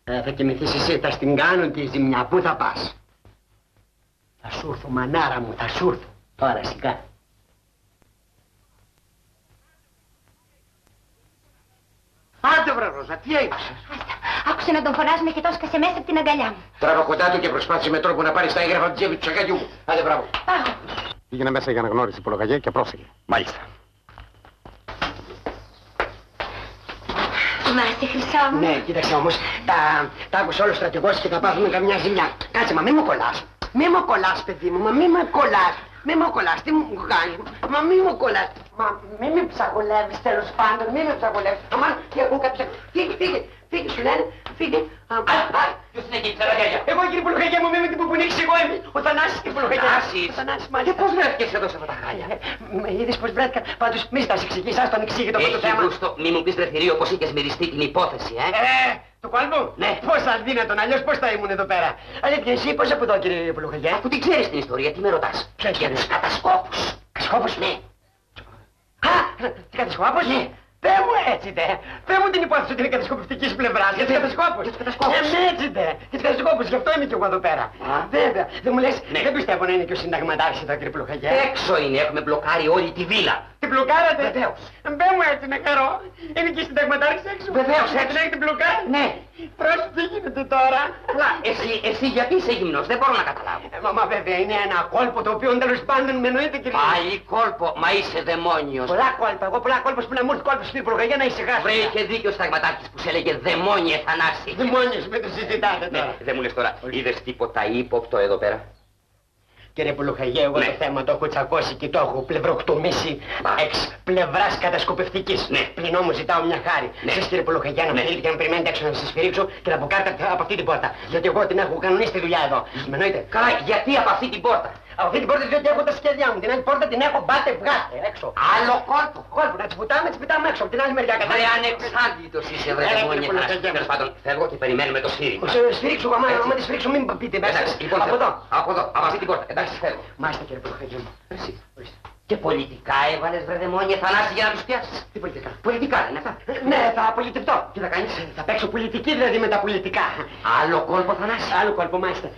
Ε, θα κοιμηθείς εσύ, θα στην κάνω τη ζημιά. Πού θα πας; Θα σου έρθω, μανάρα μου, θα σου έρθω. Τώρα σιγά. Άντε βρε Ρώζα, τι έγινες; Άστα, άκουσε να τον φωνάζουμε και το σκάσε μέσα από την αγκαλιά μου. Τράβα κοντά του και προσπάθησε με τρόπο να πάρει τα έγγραφα από την τσέπη του σακάτιου μου. Άντε μπράβο. Πάω. Πήγαινε μέσα για αναγνώριση υπολογαγέ και πρόσεχε. Μάλιστα. Θυμάσαι, χρυσό μου. Ναι, κοίταξε όμως, τα, τα άκουσε όλος ο στρατηγός και θα πάθουμε καμιά ζημιά. Κάτσε, μα μη μου κολλάς. Μη μου κολλάς, παιδί μου, μα μη μου κολλάς. Μη μου κολλάς, τι μου κάνεις. Μα μη μου κολλάς. Μα μη με ψαγολεύεις τέλος πάντων, μη με ψαγολεύεις. Αμάν, τι έχουν κάποια... Φύγε, φύγε, φύγε, σου λένε, φύγε. Α, α, Ποιος είναι εκεί, ψαραγέρια. Εγώ κύριε Πουλουχαγιά μου, μη με την που πνίξει εγώ είμαι. Ο Θανάσης κύριε Πουλουχαγιά. Θανάσης. Ο Θανάσης, Και μάλιστα. πώς βρέθηκες εδώ σε αυτά τα χάλια. Ε, Με είδες πως βρέθηκα. Πάντως μη ζητάς εξηγήσεις, ας τον εξήγητο αυτό το Έχει θέμα. γούστο, μη μου πεις ρε θηρίο πως είχες μυριστεί την υπόθεση, ε. Ε, του κόλπου. Ναι. Πώς αδύνατον, αλλιώς πώς θα ήμουν εδώ πέρα; Αλήθεια, εσύ πώς από εδώ κύριε Πουλουχαγιά. Αφού την ξέρεις την ιστορία, τι με ρωτάς; Ποια Για ιστορία; τους κατασκόπους. Κασκόπος. Ναι. Α, τι κατασκόπος. Ναι. Πε μου έτσι δε. Πε μου την υπόθεση ότι είναι κατασκοπευτικής πλευράς. Για τους κατασκόπους. Για τους κατασκόπους. Ε, με έτσι δε. Για τους κατασκόπους, γι' αυτό είμαι κι εγώ εδώ πέρα. Α. Βέβαια. Δεν μου λες, Ναι. δεν πιστεύω να είναι και ο συνταγματάρχης εδώ κύριε Πουλουχαγιά. Έξω είναι, έχουμε μπλοκάρει όλη τη βίλα. Την μπλοκάρατε; Βεβαίως. Πε μου έτσι να χαρώ. Είναι και η συνταγματάρχης έξω. Βεβαίως, Έτσι έξω. να έχετε μπλοκάρει; Ναι. Πρόσεχε, τι γίνεται τώρα. Απλά, εσύ, εσύ γιατί είσαι γυμνός, δεν μπορώ να καταλάβω. Ε, Μα, μα βέβαια είναι ένα κόλπο το οποίο τέλος πάντων με εννοείται κύριε. Πάλι κόλπο, μα είσαι δαιμόνιος. Πολλά κόλπα, εγώ πολλά κόλπα που να μου έρθει κόλπο στην Υπουργαγία να ησυχάσει. Βρε, είχε δίκιο ο σταγματάρχης που σε έλεγε δαιμόνιε Θανάση. Δημόνιος με το συζητάτε Ναι, τώρα. δεν μου λες τώρα, είδες τίποτα ύποπτο εδώ πέρα; Κύριε Πουλουχαγέ, εγώ Ναι. το θέμα το έχω τσακώσει και το έχω πλευροκτομήσει εξ πλευράς κατασκοπευτικής. Ναι. Πλην όμως ζητάω μια χάρη. Ναι. Εσείς κύριε Πουλουχαγέ να Ναι. φύγετε και να περιμένετε έξω να σας σφυρίξω και να αποκάρτε από αυτή την πόρτα. Γιατί εγώ την έχω κανονίσει τη δουλειά εδώ. Με εννοείτε. Καλά, γιατί από αυτή την πόρτα; Από αυτή την πόρτα διότι έχω τα σχέδιά μου. Την άλλη πόρτα την έχω μπάτε βγάστε έξω. Άλλο κόλπο. Κόλπο, να τις βουτάμε, τις πετάμε έξω. Από την άλλη μεριά Βρε, κατάλαβα. ανεξάντλητος είσαι, βρε, Έλα, δαιμόνιε κύριε Θανάση. Πουλοκαγιά. Τέλος πάντων, φεύγω και περιμένουμε το σφύριγμα. Σε σφυρίξω, άμα, Έτσι. άμα τη σφυρίξω μην πείτε μέσα. Εντάξει, λοιπόν, από εδώ. Από εδώ, από αυτή την πόρτα. Εντάξει, φεύγω. Μάλιστα κύριε Πουλουχαγέ μου. Εσύ. Και πολιτικά έβαλες βρε δαιμόνιε Θανάση για να τους πιάσεις. Τι πολιτικά; Πολιτικά δεν είναι αυτά. Ε, Ναι, θα πολιτευτώ. Τι θα κάνεις; Θα παίξω πολιτική δηλαδή με τα πολιτικά. Άλλο κόλπο Θανάση. Άλλο κόλπο, μάλιστα.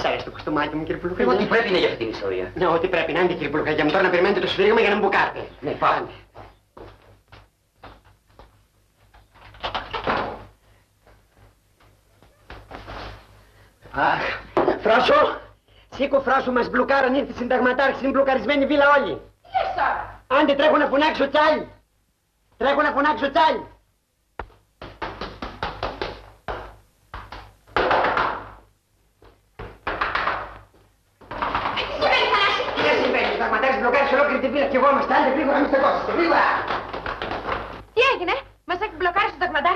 Σ' αρέσει το κοστομάκι μου, κύριε Εγώ Πουλουχαγιά. τι πρέπει είναι για αυτή την ιστορία. Ναι, ό,τι πρέπει να είναι, κύριε Πουλουχαγιά μου. Τώρα να περιμένετε το σφύριγμα για να μου μπουκάρτε. Ναι, πάμε. Αχ, Φράσο! Σήκω, Φράσο, μας μπλοκάραν, ήρθε η συνταγματάρχης, είναι μπλοκαρισμένη βίλα όλοι. Τι λες τώρα; Άντε, τρέχω να φωνάξω τσάλι. Τρέχω να φωνάξω τσάλι. Τι συμβαίνει, Θανάση. Τι δεν συμβαίνει, ο συνταγματάρχης μπλοκάρισε ολόκληρη τη βίλα και εγώ είμαστε. Άντε, γρήγορα, μην στεκόσετε, γρήγορα. Τι έγινε, μας έχει μπλοκάρει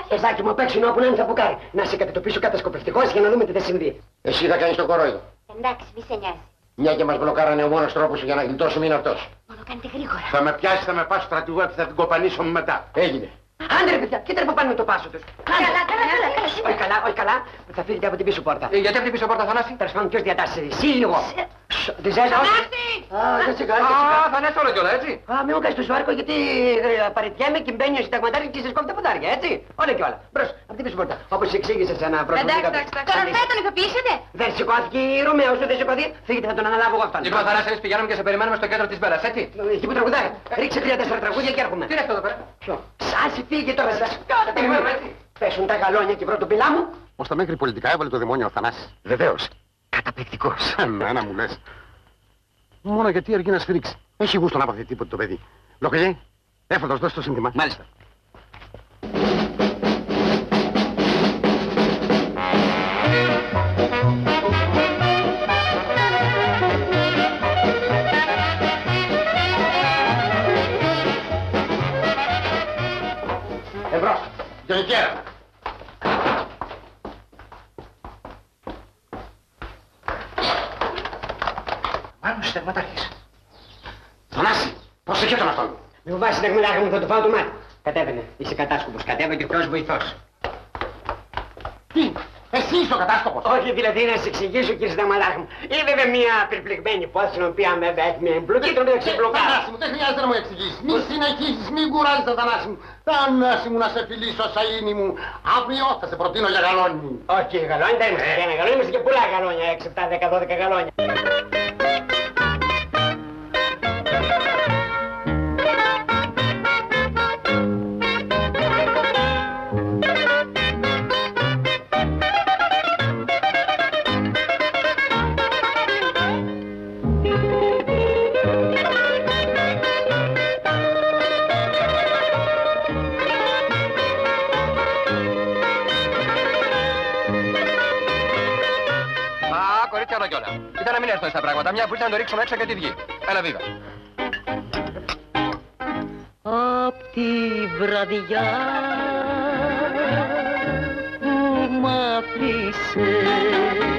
στο ταγματάρχη. Εσάκι μου, απ' έξω είναι όπου να είναι θα μπουκάρει. Να σε κατατοπίσω κατασκοπευτικός για να δούμε τι θα συμβεί. Εσύ θα κάνεις το κορόιδο. Εντάξει, μη σε νοιάζει. Μια και μας μπλοκάρανε ο μόνος τρόπος για να γλιτώσουμε είναι αυτός. Μόνο κάνετε γρήγορα. Θα με πιάσεις, θα με πας στρατηγό και θα την κοπανίσω μετά. Έγινε. Άντε ρε παιδιά, κοίτα ρε που πάνε με το πάσο τους. Καλά, καλά, καλά, καλά. Όχι καλά, όχι καλά. Θα φύγετε από την πίσω πόρτα. Ε, γιατί αυτή η πίσω πόρτα Θανάση; Τέλος πάντων, ποιος διατάσσει. Εσύ λίγο. Σ, Τη ζέζα, όχι. Θανάση! Α, δεν σε κάνει, δεν σε Α, κάνει. θα είναι όλο κιόλα, έτσι. Α, μην μου κάνεις το σουάρκο γιατί ε, παραιτιέμαι και μπαίνει ο συνταγματάρχης και σε σκόβει τα ποδάρια, έτσι. Όλα και όλα. Μπρος, από την πίσω πόρτα. Όπως εξήγησες σε ένα πρώτο Εντάξει, εντάξει, εντάξει. Τον Ορφέα τον ειδοποιήσετε. Δεν σηκώθηκε η Ρωμαίος, δεν σηκωθεί. Φύγετε, θα τον αναλάβω εγώ αυτόν. Λοιπόν, Θανάση, εμείς πηγαίνουμε και σε περιμένουμε στο κέντρο της Μπέρας, έτσι. Εκεί που τραγουδάει. Ρίξε τρία-τέσσερα τραγούδια και έρχομαι. Τι είναι αυτό εδώ πέρα; Ποιο; Σάση φύγε τώρα. Κάτε, περιμένουμε, έτσι. Πέσουν τα γαλόνια και πρώτο πιλά μου. Ως τα μέχρι πολιτικά έβαλε το δαιμόνιο ο Θανάσης. Βεβαίως. Καταπληκτικός. Εμένα μου λες. Μόνο γιατί αρκεί να σφυρίξει. Έχει γούστο να πάθει τίποτα το παιδί. Λοχελιέ, έφατος δώσ' το σύνθημα. Μάλιστα. Εμπρός. Γενικέρα. Συνταγματάρχης. Θανάση, προσεχέ τον αυτόν; Μην μου βάζει συνταγματάρχη μου, θα το φάω το μάτι. Κατέβαινε. Είσαι κατάσκοπος. Κατέβαινε και ποιος βοηθός. Τι, εσύ είσαι ο κατάσκοπος; Όχι, δηλαδή να σε εξηγήσω, κύριε συνταγματάρχη μου. Είναι βέβαια μια περιπλεγμένη υπόθεση, την οποία βέβαια έχει μια εμπλοκή, τον οποίο ξεμπλοκάρει. Θανάση μου, δεν χρειάζεται να μου εξηγήσεις. Μη συνεχίσεις, μην κουράζεις Θανάση μου. Θανάση μου να σε φιλήσω, σαΐνι μου. Αύριο θα σε προτείνω για γαλόνι. Όχι, κύριε γαλόνι, δεν είμαστε για ένα γαλόνι, είμαστε και πολλά γαλόνια. 6, 7, 10, 12 γαλόνια. Α, κορίτσια όλα κιόλα. Ήταν να μην έρθουν στα πράγματα. Μια που ήρθε να το ρίξουμε έξω και τη βγει. Έλα, βίβα. Απ' τη βραδιά που μ' άφησες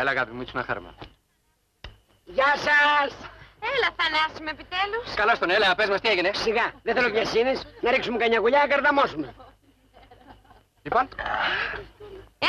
Έλα, αγάπη μου, ήσουν χάρμα. Γεια σας! Ε, Έλα, Θανάση με επιτέλους. Καλά στον έλα, πες μας τι έγινε. Σιγά, δεν θέλω βιασύνες, να ρίξουμε κανένα γουλιά, να καρδαμώσουμε. Λοιπόν,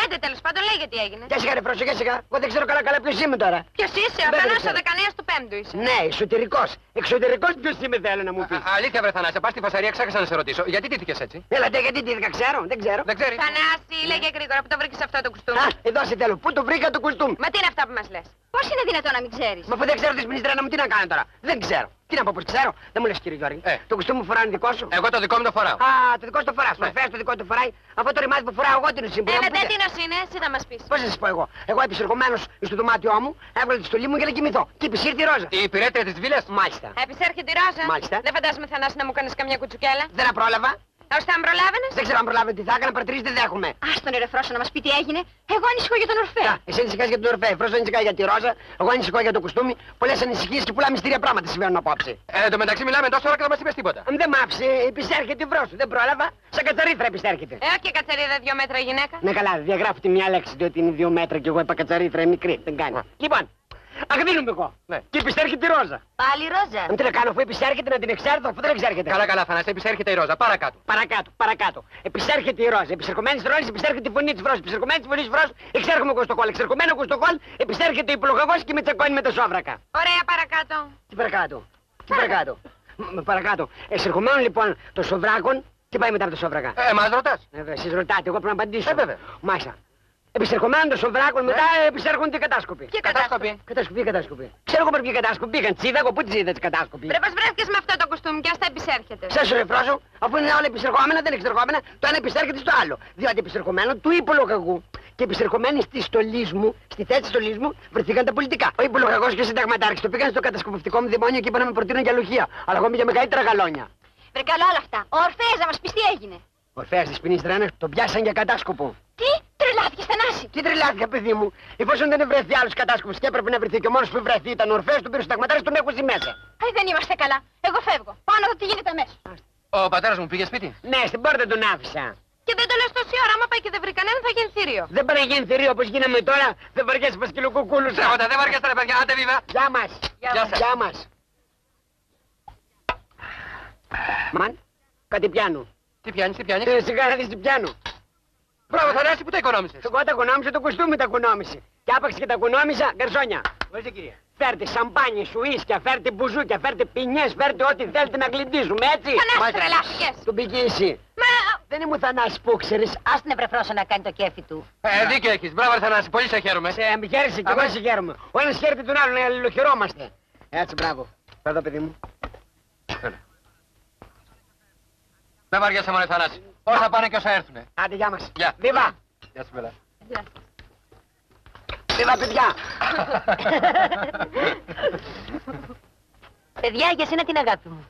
Έντε, τέλος πάντων, λέγε τι έγινε. Για σιγά ρε πρόσεχε σιγά, εγώ δεν ξέρω καλά καλά ποιος είμαι τώρα. Ποιος είσαι, ο Δεν Θανάσης ξέρω. ο δεκανέας του πέμπτου είσαι. Ναι, εσωτερικός. Εξωτερικός ποιος είμαι θέλω να μου πεις. α- αλήθεια βρε Θανάση, πας στη φασαρία, ξέχασα να σε ρωτήσω. Γιατί τύχηκες έτσι; Έλα, ντε, γιατί τι δεν ξέρω, δεν ξέρω. Δεν ξέρεις. Θανάση, λέγε γρήγορα που το βρήκες αυτό το κουστούμι. Α, εδώ σε θέλω, πού το βρήκα το κουστούμι; Μα τι είναι αυτά που μας λες; Πώς είναι δυνατόν να μην ξέρεις; Μα αφού δεν ξέρω τη σπινιστρένα μου, τι να κάνω τώρα; Δεν ξέρω. Τι να πω, πως ξέρω; Δεν μου λες κύριε Γιώργη. Ε. Το κουστούμι μου φοράνε δικός σου; Εγώ το δικό μου το φοράω. Α, το δικό σου το φοράς. Ναι. Μορφέας το δικό του φοράει. Αυτό το ρημάδι που φοράω εγώ την Ε, ουσία. μετά τι νος είναι, εσύ θα μας πεις. Πώς να σας πω εγώ; Εγώ επισερχομένος στο δωμάτιό μου, έβγαλε τη στολή μου για να κοιμηθώ. Και επισήρθη η ρόζα. Η υπηρέτρια της βίλας. Μάλιστα. Επισέρχεται η Ρόζα. Μάλιστα. Δεν φαντάζομαι Θανάση να μου κάνεις καμιά κουτσουκέλα. Δεν τα πρόλαβα. Ώστε αν προλάβαινες. Δεν ξέρω αν προλάβω τι θα έκανα, παρατηρήσει δεν δέχομαι. Ας τον ερεφρόσο να μας πει τι έγινε. Εγώ ανησυχώ για τον Ορφέα. Κα, εσύ ανησυχάς για τον Ορφέα, Φρόσο ανησυχά για τη Ρόζα, εγώ ανησυχώ για το κουστούμι. Πολλές ανησυχίες και πολλά μυστήρια πράγματα συμβαίνουν απόψε. Ε, εν τω μεταξύ μιλάμε τόσο ώρα και δεν μας είπες τίποτα. Αν δεν μ' άφησε, επισέρχεται η βρόσο. Δεν πρόλαβα, σαν κατσαρίθρα επισέρχεται. Ε, και κατσαρίδα δυο μέτρα γυναίκα. Ναι, καλά, διαγράφω τη μια λέξη διότι είναι δύο μέτρα και εγώ είπα κατσαρίθρα είναι μικρή. Δεν κάνει. Λοιπόν, αγδίνουμε εγώ. Ναι. Και επισέρχεται η Ρόζα. Πάλι Ρόζα. Αν τι να κάνω, αφού επισέρχεται να την εξέρθω, αφού δεν εξέρχεται. Καλά, καλά, Θανάση, επισέρχεται η Ρόζα. Παρακάτω. Παρακάτω, παρακάτω. Επισέρχεται η Ρόζα. Επισερχομένης τη Ρόζα, επισέρχεται η φωνή της Ρόζα. Επισερχομένης τη φωνής τη Ρόζα, εξέρχομαι εγώ στο κόλ. Εξερχομένο εγώ στο κόλ, επισέρχεται η υπολογαγός και με τσακώνει με τα σόβρακα. Ωραία, παρακάτω. Τι παρακάτω. Τι παρακάτω. Μ, Παρακάτω. Εσερχομένο λοιπόν των σοβράκων, τι πάει μετά από τα σόβρακα; Ε, μας ρωτάς. Ε, βέβαια, εσείς ρωτάτε, εγώ πρέπει να απαντήσω. Ε, βέβαια. Μάλιστα. Επισερχομένων των σοβράκων, μετά ε, επισέρχονται οι κατάσκοποι. Και Κατάσκοπη. Κατάσκοποι, κατάσκοποι. Ξέρω εγώ πρέπει κατάσκοποι. Πήγαν τσίδα, εγώ πού τις είδα τις κατάσκοποι; Πρέπει να βρέθηκες με αυτό το κουστούμι; Και ας τα επισέρχεται; Σε σου ρεφράζω, αφού είναι όλα επισερχόμενα, δεν είναι εξερχόμενα, το ένα επισέρχεται στο άλλο. Διότι επισερχομένο του υπολογαγού και επισερχομένοι στη στολή μου, στη θέση της στολής μου, βρεθήκαν τα πολιτικά. Ο υπολογαγός και ο συνταγματάρχης το πήγαν στο κατασκοπευτικό μου δημόνιο και είπαν να με προτείνουν για λουχία. Αλλά εγώ είμαι για μεγαλύτερα γαλόνια. Βρε καλά όλα αυτά. Ο Ορφέας να μας πεις τι έγινε. Ο Ορφέας της ποινής τρένας τον πιάσαν για κατάσκοπο. Τι, τρελάθηκες Θανάση. Τι τρελάθηκα, παιδί μου. Εφόσον δεν βρεθεί άλλος κατάσκοπος και έπρεπε να βρεθεί και ο μόνος που βρεθεί ήταν ο Ορφέας, τον πήρε στο συνταγματάρχη, τον έχω μέσα. Αϊ, δεν είμαστε καλά. Εγώ φεύγω. Πάω να δω τι γίνεται αμέσως. Ο πατέρας μου πήγε σπίτι; Ναι, στην πόρτα τον άφησα. Και δεν το λες τόση ώρα, άμα πάει και δεν βρει κανέναν θα γίνει θηρίο. Δεν μπορεί να γίνει θηρίο όπως γίναμε τώρα, δεν βαριέσαι πασκυλοκουκούλου. Ψέματα, δεν βαριέστε ρε παιδιά, άντε βίβα. Γεια μας. Γεια σας. Γεια μας. Μαν, κάτι πιάνω. Τι πιάνεις, τι πιάνεις; Ε, σιγά να δεις τι πιάνω. Μπράβο, Θανάση, που τα οικονόμησες; Εγώ τα οικονόμησα, το κουστούμι τα οικονόμησε. Και άπαξ και τα οικονόμησα, γκαρσόνια. Ορίστε κυρία. Φέρτε σαμπάνι, σουίσκια, φέρτε μπουζούκια, φέρτε πινιές, φέρτε ό,τι θέλετε να γλυντίζουμε, έτσι. Θανάση, Μάλιστα. τρελάθηκες. Τον πήγε εσύ. Μα... Δεν ήμουν θανάσι που ξέρεις. Ας την ευρεφρόσο να κάνει το κέφι του. Ε, δίκιο έχεις. Μπράβο, ρε Θανάση, πολύ σε χαίρομαι. Σε μ' χαίρεσαι και εγώ Αμέ. σε χαίρομαι. Ο ένας χαίρεται τον άλλον, να αλληλοχαιρόμαστε. Έτσι, μπράβο. Εδώ, παιδί μου. Δεν βαριέσαι μόνο, Θανάση. Όσα πάνε και όσα έρθουνε. Άντε, γεια μας. Γεια. Βίβα. Γεια σου, Μπέλα. Βίβα, παιδιά. Παιδιά, για σένα την αγάπη μου.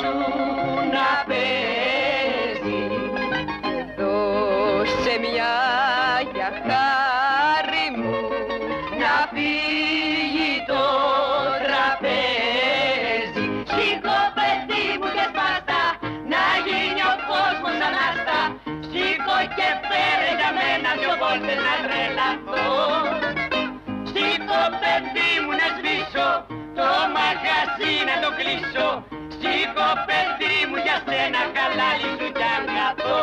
σου να παίζει Δώσε μια για χάρη μου να φύγει το τραπέζι. Σήκω παιδί μου και σπάτα να γίνει ο κόσμος ανάστα. Σήκω και φέρε για μένα δυο βόλτες να τρελαθώ. Σήκω παιδί μου να σβήσω το μαγαζί να το κλείσω παιδί μου για σένα χαλάλι σου κι αγκαθώ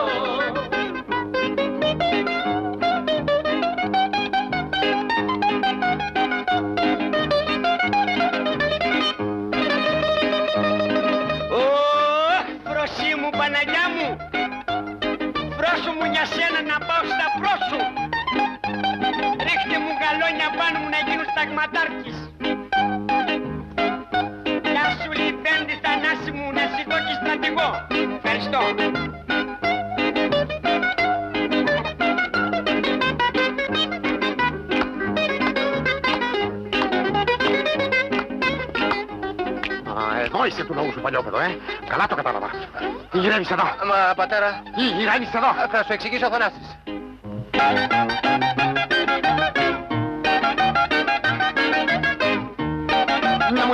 Ωχ, φροσί μου Παναγιά μου. Φρόσου μου για σένα να πάω στα πρόσου Ρίχτε μου γαλόνια πάνω μου να γίνω σταγματάρχης σηκώ και στρατηγό Ευχαριστώ Α, εδώ είσαι του λαού σου παλιόπεδο, ε. Καλά το κατάλαβα. Τι γυρεύεις εδώ. Μα πατέρα, Τι γυρεύεις εδώ. θα σου εξηγήσω ο Θανάσης. Να μου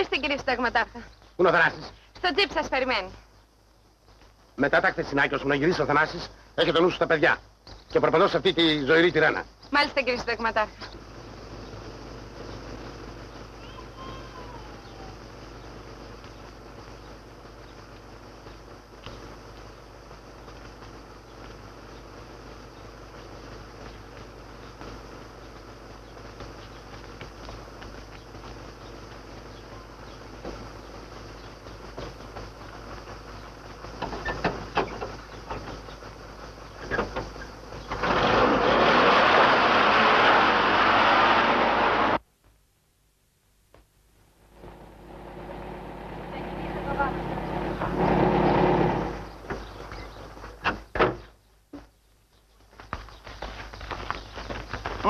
Ορίστε κύριε συνταγματάρχα. Πού είναι ο Θανάσης. Στο τζιπ σας περιμένει. Μετά τα χθεσινάκια σου να γυρίσει ο Θανάσης, έχει το νου σου στα παιδιά. Και προπαντώ σε αυτή τη ζωηρή τυρένα. Μάλιστα κύριε συνταγματάρχα.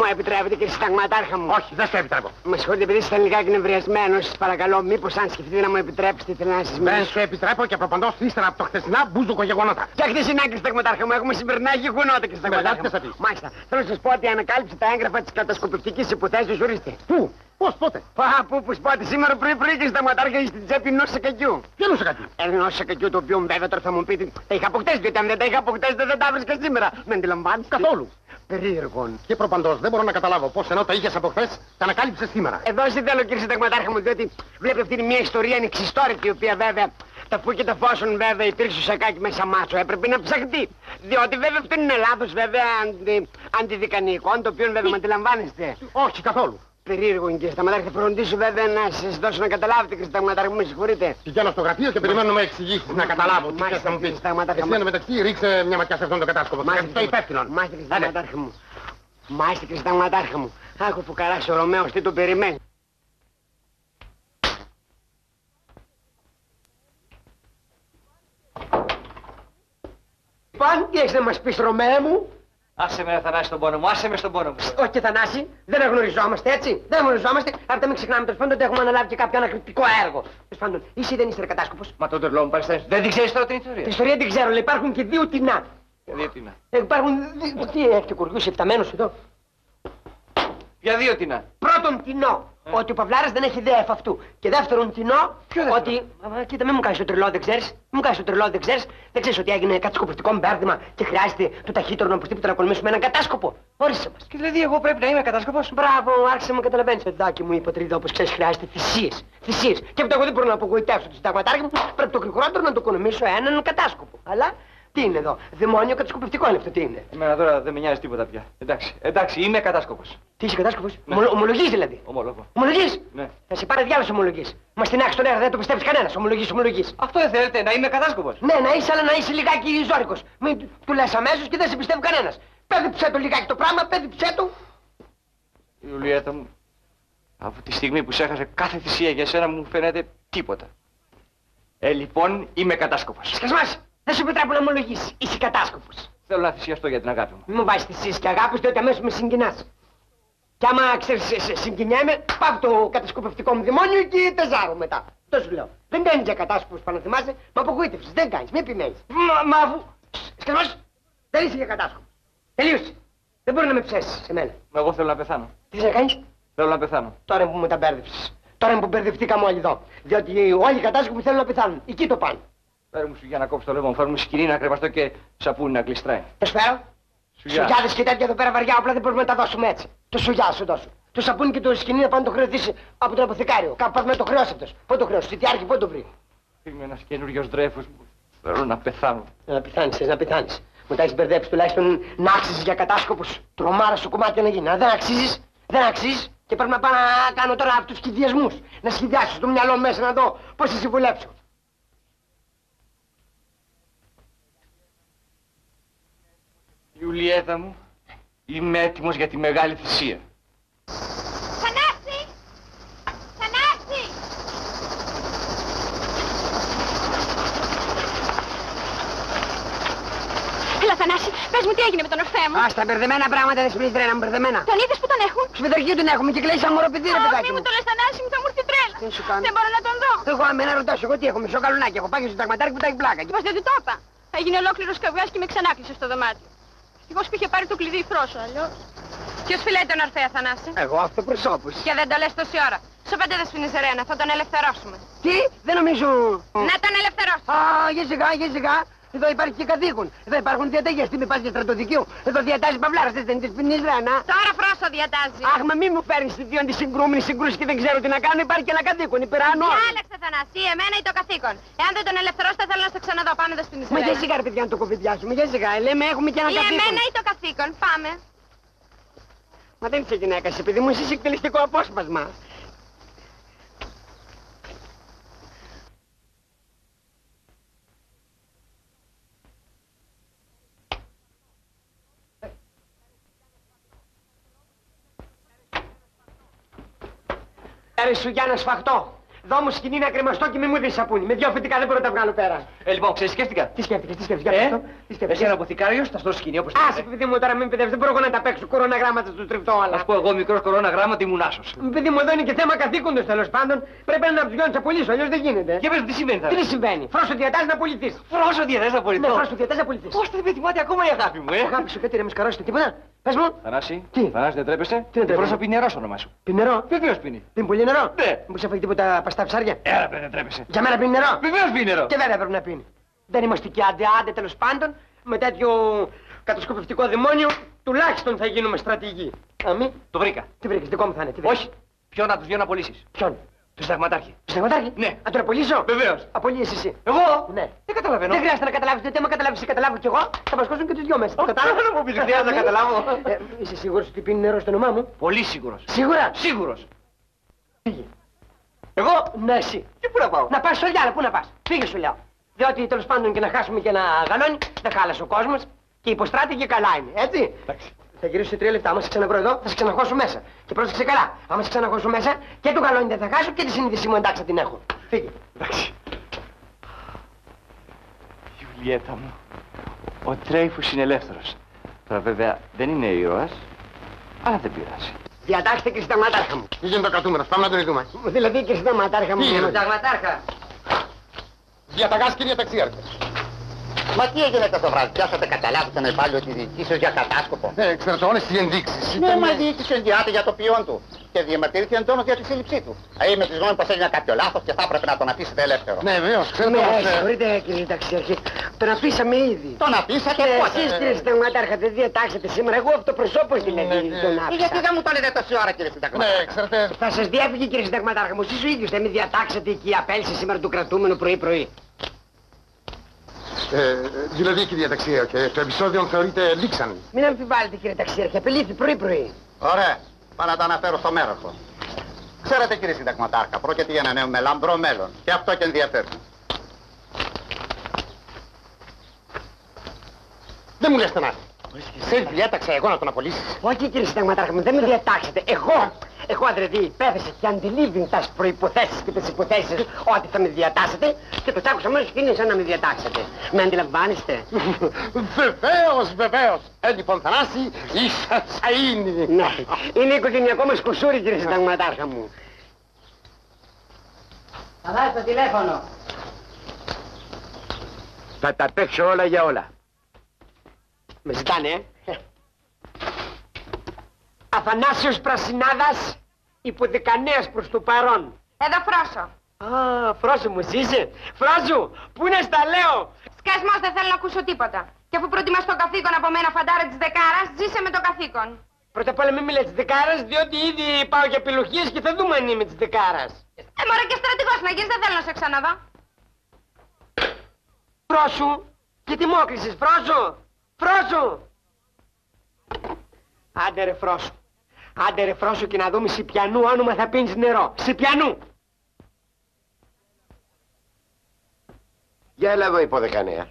Μου επιτρέπετε κύριε συνταγματάρχα μου. Όχι, δεν σου επιτρέπω. Με συγχωρείτε επειδή είστε λιγάκι νευριασμένος, σας παρακαλώ, μήπως αν σκεφτείτε να μου επιτρέψετε ήθελα να σας Δεν μιλήσω. σου επιτρέπω και προπαντώ ύστερα από το χθεσινά μπουζουκο γεγονότα. Και χθεσινά κύριε συνταγματάρχα μου, έχουμε συμπερνάει γεγονότα κύριε συνταγματάρχα Μετά τι θα μου. πεις. Μάλιστα, θέλω να σας πω ότι ανακάλυψε τα έγγραφα της κατασκοπευτικής υποθέσεως, ορίστε. Πού, πώς, πότε; Πα, πού, που σου πω ότι σήμερα πρωί πρωί κύριε συνταγματάρχα είσαι στην τσέπη ενός σακακιού. Τι εννοούσε κάτι. Ενός σακακιού το οποίο βέβαια τώρα θα μου πείτε τα είχα αποκτήσει, διότι αν δεν τα είχα αποκτήσει δεν τα βρίσκα σήμερα. Με αντιλαμβάνεστε. Καθόλου. Περίεργον. Και προπαντός δεν μπορώ να καταλάβω πώς ενώ τα είχες από χθες, τα ανακάλυψες σήμερα. Εδώ σε θέλω κύριε συνταγματάρχα μου, διότι βλέπει αυτή είναι μια ιστορία ανεξιστόρητη, η οποία βέβαια τα φού και τα φόσον βέβαια υπήρξε στο σακάκι μέσα μάτσο, έπρεπε να ψαχτεί. Διότι βέβαια αυτό είναι λάθος βέβαια αντι, αντιδικανικό, το οποίο βέβαια με αντιλαμβάνεστε. Όχι, καθόλου. Περίεργο είναι κύριε συνταγματάρχα, θα φροντίσω βέβαια να σας δώσω να καταλάβετε κύριε συνταγματάρχα μου, με συγχωρείτε. Πηγαίνω στο γραφείο και περιμένω να με εξηγήσεις να καταλάβω τι Μάλιστα, θες να μου κύριε πεις. Συνταγματάρχα, Εσύ μα- εν τω μεταξύ ρίξε μια ματιά σε αυτόν τον κατάσκοπο. Θα το υπεύθυνον. Μάλιστα κύριε Άντε. συνταγματάρχα μου. Μάλιστα κύριε συνταγματάρχα μου. Άκου που καράσει ο Ρωμαίος τι τον περιμένει. Λοιπόν, τι έχεις να μας πεις Ρωμαία μου; Άσε με, Θανάση, στον πόνο μου, άσε με στον πόνο μου. Όχι και Θανάση, δεν γνωριζόμαστε έτσι. Δεν γνωριζόμαστε. Αυτά μην ξεχνάμε τέλος πάντων ότι έχουμε αναλάβει και κάποιο ανακριτικό έργο. Τέλος πάντων, εσύ δεν είσαι κατάσκοπος; Μα τον τρελό μου παριστάνεις. Δεν την ξέρεις τώρα την Την ιστορία. ιστορία δεν ξέρω, αλλά υπάρχουν και δύο τεινά. Για δύο τίνα. Υπάρχουν. δι- Τι έχετε κουριούς εφταμένου εδώ. Για δύο τίνα. Πρώτον τεινό, ότι ο Παυλάρας δεν έχει ιδέα εφ' αυτού. Και δεύτερον τεινό, Ποιο δεύτερο; ότι. Α, Κοίτα, μην μου κάνεις το τρελό, δεν ξέρεις. Μην μου κάνεις το τρελό, δεν ξέρεις. Δεν ξέρεις ότι έγινε κατασκοπευτικό μπέρδεμα και χρειάζεται το ταχύτερο να οπωσδήποτε να κολμήσουμε έναν κατάσκοπο. Όρισε μας. Και δηλαδή εγώ πρέπει να είμαι κατάσκοπος; Μπράβο, άρχισε να με καταλαβαίνει, παιδάκι μου, η πατρίδα όπως ξέρεις χρειάζεται θυσίες. Θυσίες. Και αυτό εγώ δεν μπορώ να απογοητεύσω τη συνταγματάρχη μου. Πρέπει το γρηγορότερο να το οικονομήσω έναν κατάσκοπο. Αλλά Τι είναι εδώ, δαιμόνιο κατασκοπευτικό είναι αυτό, τι είναι; Εμένα τώρα δεν με νοιάζει τίποτα πια. Εντάξει, εντάξει, είμαι κατάσκοπος. Τι είσαι κατάσκοπος, Ναι. ομολογείς δηλαδή; Ομολογώ. Ομολογείς; Ναι. Θα σε πάρει διάλογο ομολογείς. Μα στην άκρη στον αέρα δεν το πιστεύεις κανένας. Ομολογείς, ομολογείς. Αυτό δεν θέλετε, να είμαι κατάσκοπος. Ναι, να είσαι, αλλά να είσαι λιγάκι ζώρικο. Μην του- του λες αμέσως και δεν σε πιστεύει κανένας. Πέδιψε το λιγάκι το πράγμα, πέδιψε του. Ιουλιέτα μου, από τη στιγμή που σε έχασε κάθε θυσία για σένα μου φαίνεται τίποτα. Ε, λοιπόν, είμαι κατάσκοπος. Σκασμάς, δεν σου επιτρέπω να ομολογήσει. Είσαι κατάσκοπος. Θέλω να θυσιαστώ για την αγάπη μου. Μην μου βάζεις θυσίε και αγάπη, διότι αμέσως με συγκινάς. Και άμα ξέρεις, συγκινιέμαι, πάω το κατασκοπευτικό μου δημόνιο και τεζάρω μετά. Το σου λέω. Δεν κάνει για κατάσκοπος που να θυμάσαι, μα απογοήτευσες. Δεν κάνεις, μην επιμένει. Μα, μα αφού. Σκασμά, δεν είσαι για κατάσκοπος. Τελείωσε. Δεν μπορεί να με ψέσεις σε μένα. Μα εγώ θέλω να πεθάνω. Τι θες να κάνεις, Θέλω να πεθάνω. τώρα που με τα μπέρδεψες. Τώρα που μπερδευτήκαμε όλοι εδώ. Διότι όλοι οι κατάσκοποι θέλουν να πεθάνουν. Εκεί το πάνε. Φέρε μου σου για να κόψω το λαιμό μου, φέρε μου σκηνή να κρεβαστώ και σαπούνι να κλειστράει. Το σφαίρω. Σουγιά. Σουγιάδες και τέτοια εδώ πέρα βαριά όπλα δεν μπορούμε να τα δώσουμε έτσι. Το σουγιά σου δώσω. Το σαπούνι και το σκηνή να πάνε το χρεωθήσει από τον αποθηκάριο. Κάπου πας να το χρεώσει αυτός. Πού το χρεώσει, τι άρχη, πού το βρει. Είμαι ένας καινούριος ντρέφος μου. Θέλω να πεθάνω. Να πεθάνεις, θες να πεθάνεις. Μου τα έχεις μπερδέψει τουλάχιστον να άξιζεις για κατάσκοπους. Τρομάρα σου κομμάτια να γίνει. Αν δεν αξίζεις, δεν αξίζεις. Και πρέπει να πάω να κάνω τώρα από τους σχεδιασμούς. Να σχεδιάσω στο μυαλό μου μέσα να δω πώς θα συμβουλέψω. Ιουλιέτα μου, είμαι έτοιμος για τη μεγάλη θυσία. Θανάση! Θανάση! Έλα, Θανάση, πες μου τι έγινε με τον ορφέ μου. Α, τα μπερδεμένα πράγματα δεν σημαίνει τρένα, μου μπερδεμένα. Τον είδες που τον έχουν. Στο παιδεργείο τον έχουμε και κλαίει σαν μωρό παιδί, ρε Ω, παιδάκι μη μου. μου το λες, Θανάση μου, θα μου έρθει τρέλα. Τι σου κάνω; Δεν μπορώ να τον δω. Εγώ αμένα ρωτάσω, εγώ τι έχω, μισό καλουνάκι. Έχω πάει στο ταγματάρι που τα έχει πλάκα. Είπα δεν το είπα. Έγινε ολόκληρος καβγάς και με ξανάκλεισε στο δωμάτιο. Ευτυχώς που είχε πάρει το κλειδί η φρόσο, αλλιώς. Ποιος φυλάει τον ορφέα, Θανάση. Εγώ αυτοπροσώπους. Και δεν το λες τόση ώρα. Σοπέντε δεν σφινείς ρένα, θα τον ελευθερώσουμε. Τι, δεν νομίζω. Να τον ελευθερώσουμε. Α, για σιγά, για σιγά. Εδώ υπάρχει και καθήκον. Εδώ υπάρχουν διαταγές. Τι με πας για στρατοδικείο; Εδώ διατάζει παυλάρας, δεν είναι της ποινής ρένα. Τώρα φρόσο διατάζει. Αχ, μα μη μου παίρνεις τη δύο συγκρούμενη συγκρούση και δεν ξέρω τι να κάνω. Υπάρχει και ένα καθήκον. Υπεράνω. Διάλεξε Θανάση, εμένα ή το καθήκον. Εάν δεν τον ελευθερώσετε θέλω να στο ξαναδώ. Πάμε εδώ στην Μα Ισραήλ. για σιγά ρε παιδιά να το κοβιδιάσουμε. Για σιγά. Ε, Λέμε έχουμε και ένα Ή καθήκον. εμένα ή το καθήκον. Πάμε. Μα δεν είσαι γυναίκας, εσύ, παιδί μου, εσύ είσαι εκτελεστικό απόσπασμα. Έρε σου για να σφαχτώ. Δώ μου σκηνή να κρεμαστώ και μη μου δεις σαπούνι. Με δυο φυτικά δεν μπορώ να τα βγάλω πέρα. Ε, λοιπόν, ξέρεις, σκέφτηκα. Τι σκέφτηκες, τι σκέφτηκες, για Ε, πες το. Τι σκέφτηκες. εσύ ένα αποθηκάριος, θα στο σκηνή όπως Άσε, παιδί μου, τώρα μην παιδεύεις, δεν μπορώ εγώ να τα παίξω. Κοροναγράμματα του τριφτώ όλα. Να σου πω εγώ μικρός κορώνα γράμμα τι ήμουν άσος. Παιδί μου, εδώ είναι και θέμα καθήκοντος τέλος πάντων. Πρέπει να τους γιώνεις απολύσω, αλλιώς δεν γίνεται. Και πες τι σημαίνει Τι θα συμβαίνει, φρόσο διατάζεις να απολυθείς. Φρόσο διαθέσεις να Ναι, πολιτώ. φρόσο διατάζεις να απολυθείς. Πώς δεν με θυμάται ακόμα η αγάπη μου, ε; Αγάπη σου, κάτι ρε, με σκαρώσετε τίποτα; Πες μου, Θανάση, Τι; Θανάση δεν τρέπεσαι; Τι δεν τρέπομαι; Φρόσο πει νερός στο όνομά σου. πίνει νερό; Βεβαίως πίνει. Πίνει πολύ νερό; Ναι. Μήπως έφαγε τίποτα παστά ψάρια. Έλα, παιδί, δεν τρέπεσαι. Για μένα πίνει νερό; Βεβαίως πίνει νερό. Και βέβαια πρέπει να πίνει. Δεν είμαστε και άντε άντε τέλος πάντων. Με τέτοιο κατασκοπευτικό δαιμόνιο τουλάχιστον θα γίνουμε στρατηγοί. Αμή. Το βρήκα. Τι βρήκες, δικό μου θα είναι. Τι βρήκες; Όχι. Ποιον να τους βγει να απολύσεις; Ποιον; Το συνταγματάρχη. Το συνταγματάρχη. Ναι. Να τον απολύσω. Βεβαίως. Απολύεσαι εσύ. Εγώ; Ναι. Δεν καταλαβαίνω. Δεν χρειάζεται να καταλάβεις, γιατί άμα καταλάβεις ή καταλάβω κι εγώ, θα μας κόσουν και τους δυο μέσα. Το κατάλαβες; δεν μου πεις, χρειάζεται να καταλάβω. Ε, είσαι σίγουρος ότι πίνει νερό στο όνομά μου; Πολύ σίγουρος. Σίγουρα; Σίγουρος. Φύγε. Εγώ; Ναι, εσύ. Και πού να πάω; Να πας στο Λιάρα, πού να πας; Φύγε σου λέω. Διότι τέλος πάντων και να χάσουμε και ένα γαλόνι, δεν χάλασε ο κόσμος και υποστράτηγε καλά είναι, έτσι. Εντάξει. Θα γυρίσω σε τρία λεπτά. Άμα σε ξαναβρω εδώ, θα σε ξαναχώσω μέσα. Και πρόσεξε καλά. Άμα σε ξαναχώσω μέσα, και το γαλόνι δεν θα χάσω και τη συνείδησή μου εντάξει θα την έχω. Φύγε. Εντάξει. Ιουλιέτα μου, ο Τρέιφους είναι ελεύθερος. Τώρα βέβαια δεν είναι ήρωας, αλλά δεν πειράζει. Διατάξτε και συνταγματάρχα μου. Τι γίνεται ο κατούμενος, πάμε να τον δούμε. Δηλαδή και συνταγματάρχα μου. Τι είναι; Συνταγματάρχα. Διαταγάς κυρία ταξιάρχη. Μα τι έγινε το βράδυ, πιάσατε καταλάβει τον υπάλληλο τη διοικήσεως για κατάσκοπο. Ναι, ξέρετε όλες τις ενδείξεις. Ναι, μα η διοίκηση εγγυάται για το ποιόν του και διαμαρτυρήθηκε εντόνως για τη σύλληψή του. Ε, είμαι της γνώμης πως έγινε κάποιο λάθος και θα έπρεπε να τον αφήσετε ελεύθερο. Ναι, βεβαίως, ξέρετε Ναι, όμως... ε, συγχωρείτε κύριε ταξιάρχη. Τον αφήσαμε ήδη. Τον αφήσατε Και πότε; εσείς κύριε συνταγματάρχα δεν διατάξετε σήμερα. Εγώ αυτοπροσώπως δηλαδή Ναι, ναι. τον Ε, Γιατί άφησα. δεν μου το λέτε τόση ώρα κύριε Συνταγματάρχα; Ναι, ξέρετε... Θα σας διέφυγε κύριε συνταγματάρχα μου. Εσείς ο ίδιος δεν με διατάξετε εκεί η απέλση σήμερα του κρατούμενου πρωί-πρωί. Ε, δηλαδή, κύριε Ταξίαρχε, το επεισόδιο θεωρείται λήξαν. Μην αμφιβάλλετε κύριε Ταξίαρχε, απελήθη πρωί-πρωί. Ωραία. Πάω να τα αναφέρω στο μέροχο. Ξέρετε κύριε Συνταγματάρχα, πρόκειται για ένα νέο με λαμπρό μέλλον. Και αυτό και ενδιαφέρον. Δεν μου λες τον Σε διέταξα εγώ να τον απολύσεις. Όχι κύριε Συνταγματάρχα μου, δεν με διατάξετε. Εγώ, εγώ αδρεδί υπέθεσα και αντιλήβην τας προϋποθέσεις και τις υποθέσεις ότι θα με διατάσετε και το άκουσα μόλις κίνησα να με διατάξετε. Με αντιλαμβάνεστε; βεβαίως, βεβαίως. Ε, λοιπόν, Θανάση, είσαι σαΐνη. ναι, είναι οικογενειακό μας κουσούρι κύριε Συνταγματάρχα μου. Θα δώσει το τηλέφωνο. Θα τα παίξω όλα για όλα. Με ζητάνε, ε; Αθανάσιος Πρασινάδας, υποδεκανέας προς το παρόν. Εδώ φρόσο. Α, Φρόσο μου είσαι. Φρόσο, πού είναι στα λέω; Σκασμός δεν θέλω να ακούσω τίποτα. Και αφού προτιμάς το καθήκον από μένα φαντάρα της δεκάρας, ζήσε με το καθήκον. Πρώτα απ' όλα μην μιλάς της δεκάρας, διότι ήδη πάω για επιλογές και θα δούμε αν είμαι της δεκάρας. Ε, μωρέ και στρατηγός να γίνεις, δεν θέλω να σε ξαναδώ. Φρόσου, γιατί μου όκλεισες, Φρόσο, Φρόσο. Άντε ρε Φρόσο, άντε ρε Φρόσο και να δούμε σε πιανού όνομα θα πίνεις νερό. Σε πιανού. Για έλα εδώ υποδεκανέα.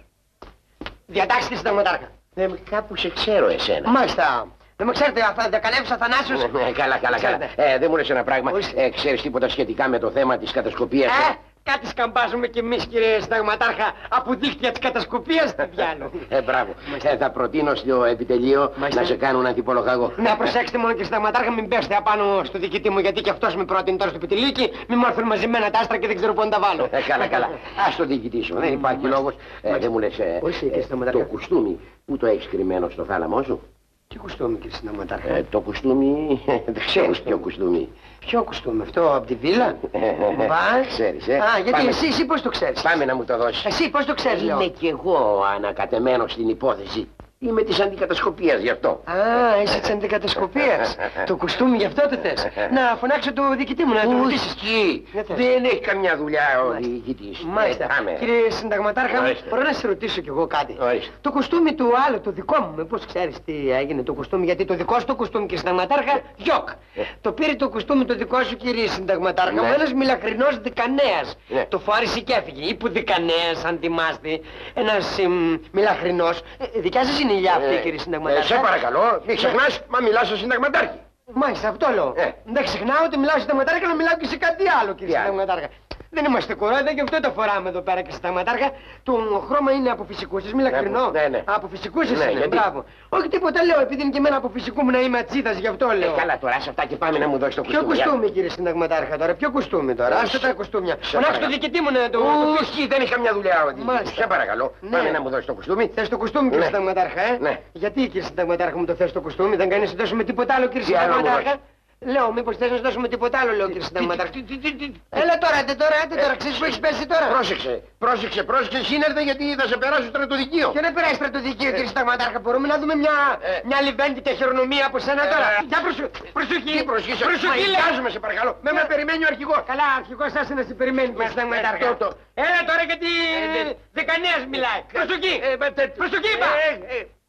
Διατάξτε συνταγματάρχα. Ε, κάπου σε ξέρω εσένα. Μάλιστα. Δεν με ξέρετε, αφα, δεκανεύς Αθανάσιος. Ναι, ναι, καλά, καλά, καλά. Ξέρετε. Ε, δεν μου λες ένα πράγμα. Ορίστε. Ε, ξέρεις τίποτα σχετικά με το θέμα της κατασκοπίας. Ε, κάτι σκαμπάζουμε κι εμείς κύριε συνταγματάρχα από δίχτυα της κατασκοπίας τι διάλογο. Ε, μπράβο. Ε, θα προτείνω στο επιτελείο Μάλιστα. να σε κάνουν αντιπολογαγό. Να προσέξτε μόνο κύριε συνταγματάρχα, μην πέσετε απάνω στο διοικητή μου γιατί και αυτός με πρότεινε τώρα στο επιτελείο μην μου έρθουν μαζεμένα τα άστρα και δεν ξέρω πού να τα βάλω. Ε, καλά, καλά. Ας το διοικητή σου. Δεν υπάρχει λόγος. Ε, δεν μου λες ε, Ορίστε, κύριε ε, Σταματάρχα. το κουστούμι. Πού το έχεις κρυμμένο στο θάλαμό σου. Τι κουστούμι κύριε συνταγματάρχα. Ε, το κουστούμι, δεν ξέρεις ποιο κουστούμι. Ποιο κουστούμι αυτό, από τη βίλα; Μπα. Ξέρεις, ε. Α, γιατί Πάμε. εσύ, εσύ πώς το ξέρεις; Πάμε να μου το δώσεις. Εσύ πώς το ξέρεις, λέω. Είμαι κι εγώ ανακατεμένος στην υπόθεση. Είμαι της αντικατασκοπίας γι' αυτό. Α, είσαι της αντικατασκοπίας. το κουστούμι γι' αυτό το θες. Να φωνάξω το διοικητή μου να το ρωτήσεις. Ουσκι, Δεν θες. δεν έχει καμιά δουλειά ο Μάλιστα. διοικητής. Μάλιστα. Ε, πάμε. Κύριε Συνταγματάρχα, Ορίστε. μπορώ να σε ρωτήσω κι εγώ κάτι. Ορίστε. Το κουστούμι του άλλου, το δικό μου, μήπως ξέρεις τι έγινε το κουστούμι, γιατί το δικό σου το κουστούμι, κύριε Συνταγματάρχα, γιοκ. Ε. Το πήρε το κουστούμι το δικό σου, κύριε Συνταγματάρχα, Ναι. μου ένας μιλαχρινός δικανέας. Ναι. Το φόρησε και έφυγε. Ή που δικανέας, αν θυμάστε, ένας εμ, μιλαχρινός. Ε, δικιά σας είναι η ηλιά αυτή, Ε, κύριε ε, Συνταγματάρχα. σε παρακαλώ, μην ξεχνάς, μα μιλάς στο συνταγματάρχη. Μάλιστα, αυτό λέω. Ε. Δεν ξεχνάω ότι μιλάω συνταγματάρχα να μιλάω και σε κάτι άλλο, κύριε Τι άλλο; συνταγματάρχα. Δεν είμαστε κορόιδα και αυτό το φοράμε εδώ πέρα και συνταγματάρχα. Το χρώμα είναι από φυσικού σας, μιλαχρινό. Ναι, ναι. Από φυσικού σας Ναι, είναι, γιατί; μπράβο. Όχι τίποτα λέω, επειδή είναι και εμένα από φυσικού μου να είμαι ατσίδας, γι' αυτό Ε, λέω. καλά τώρα, σε αυτά και πάμε να μου δώσεις το Ποιο κουστούμι. κουστούμι, κύριε συνταγματάρχα τώρα, ποιο κουστούμι τώρα, Ε, άστε τα κουστούμια. σε Φωνάξτε το παρακαλώ. διοικητή μου να το... το πεις. Όχι, δεν έχει καμιά δουλειά ο διοικητής. Μάλιστα. Σε παρακαλώ, Ναι. πάμε να μου δώσεις το κουστούμι. Θες το κουστούμι, κύριε Ναι. συνταγματάρχα, ε; Ναι. Γιατί, κύριε συνταγματάρχα, μου το θες το κουστούμι, δεν κάνεις να σου δώσουμε τίποτα άλλο, κύριε Τι άλλο να μου συνταγματάρχα. Λέω, μήπως θες να σου δώσουμε τίποτα άλλο, λέω, κύριε συνταγματάρχα. Τι, τι, τι, τι, τι. Έλα τώρα, άντε τώρα, άντε τώρα, ξέρεις που έχεις πέσει τώρα. Πρόσεξε, πρόσεξε, πρόσεξε, σύνερθε γιατί θα σε περάσω στο στρατοδικείο. Και δεν περάσει στρατοδικείο, κύριε Συνταγματάρχα. Μπορούμε να δούμε μια, Ε. μια λιβέντητη χειρονομία από σένα τώρα. Ε. Για προσοχή, προσοχή. Τι προσοχή, σε προσοχή, λέω. μαγικάζομαι, σε παρακαλώ. Με με περιμένει ο αρχηγός. Καλά, αρχηγός σας να σε περιμένει, κύριε Συνταγματάρχα. το- το- Έλα τώρα γιατί Ε, ναι. δεκανέας μιλάει. Προσοχή, Ε, με τε- προσοχή, είπα.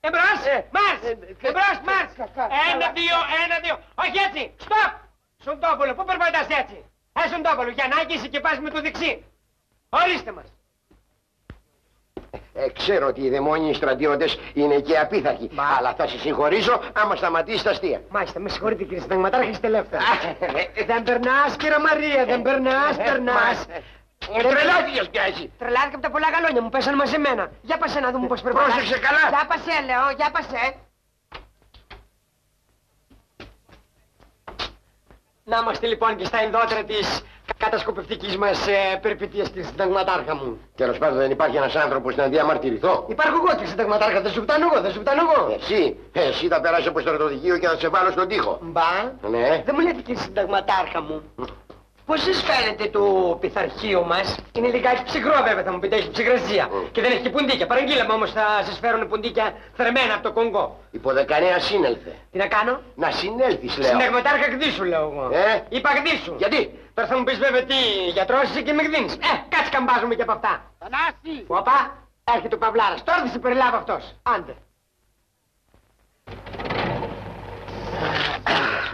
Ε, ε, ε. Εμπρός, μάρς, ε, ε, εμπρός, ε, μάρς. κα- κα- Ένα, καλά. δύο, ένα, δύο. Όχι έτσι, στοπ. Σοντόπολο, πού περπατάς έτσι; Ε, Σοντόπολο, για να είσαι και πας με το δεξί. Ορίστε μας. Ε, ξέρω ότι οι δαιμόνιοι στρατιώτες είναι και απίθαρχοι. Μα. Αλλά θα σε συγχωρήσω άμα σταματήσεις τα αστεία. Μάλιστα, με συγχωρείτε κύριε Συνταγματάρχα, είστε ελεύθεροι. ε, δεν περνάς κύριε Μαρία, δεν περνάς, περνάς. Ε, Τρελάθηκες πια εσύ. Τρελάθηκα από τα πολλά γαλόνια μου, πέσανε μαζεμένα. Για πασέ να δούμε πώς περπατάς. Πρόσεξε καλά. Για πασέ, λέω, για πασέ. Να είμαστε λοιπόν και στα ενδότερα της κατασκοπευτικής μας ε, περιπετίας κύριε Συνταγματάρχα μου. Τέλος πάντων δεν υπάρχει ένας άνθρωπος να διαμαρτυρηθώ. Υπάρχω εγώ κύριε Συνταγματάρχα, δεν σου φτάνω εγώ, δεν σου φτάνω εγώ. Εσύ, εσύ θα περάσει από το στρατοδικείο και θα σε βάλω στον τοίχο. Μπα, Ναι. δεν μου λέτε κύριε Συνταγματάρχα μου. Πώς σας φαίνεται το πειθαρχείο μας; Είναι λιγάκι ψυχρό βέβαια θα μου πείτε, έχει ψυγρασία. Mm. Και δεν έχει και πουντίκια. Παραγγείλαμε όμως θα σας φέρουν πουντίκια θερμένα από το Κονγκό. Υποδεκανέα σύνελθε. Τι να κάνω; Να συνέλθεις λέω. Συνταγματάρχα γδίσου λέω εγώ. Ε; Είπα γδίσου. Γιατί; Τώρα θα μου πεις βέβαια τι γιατρός είσαι και με γδίνεις. Ε, κάτσε καμπάζουμε και από αυτά. Θανάση! Οπα, Έρχεται ο Παυλάρας. Τώρα θα σε περιλάβω αυτός. Άντε.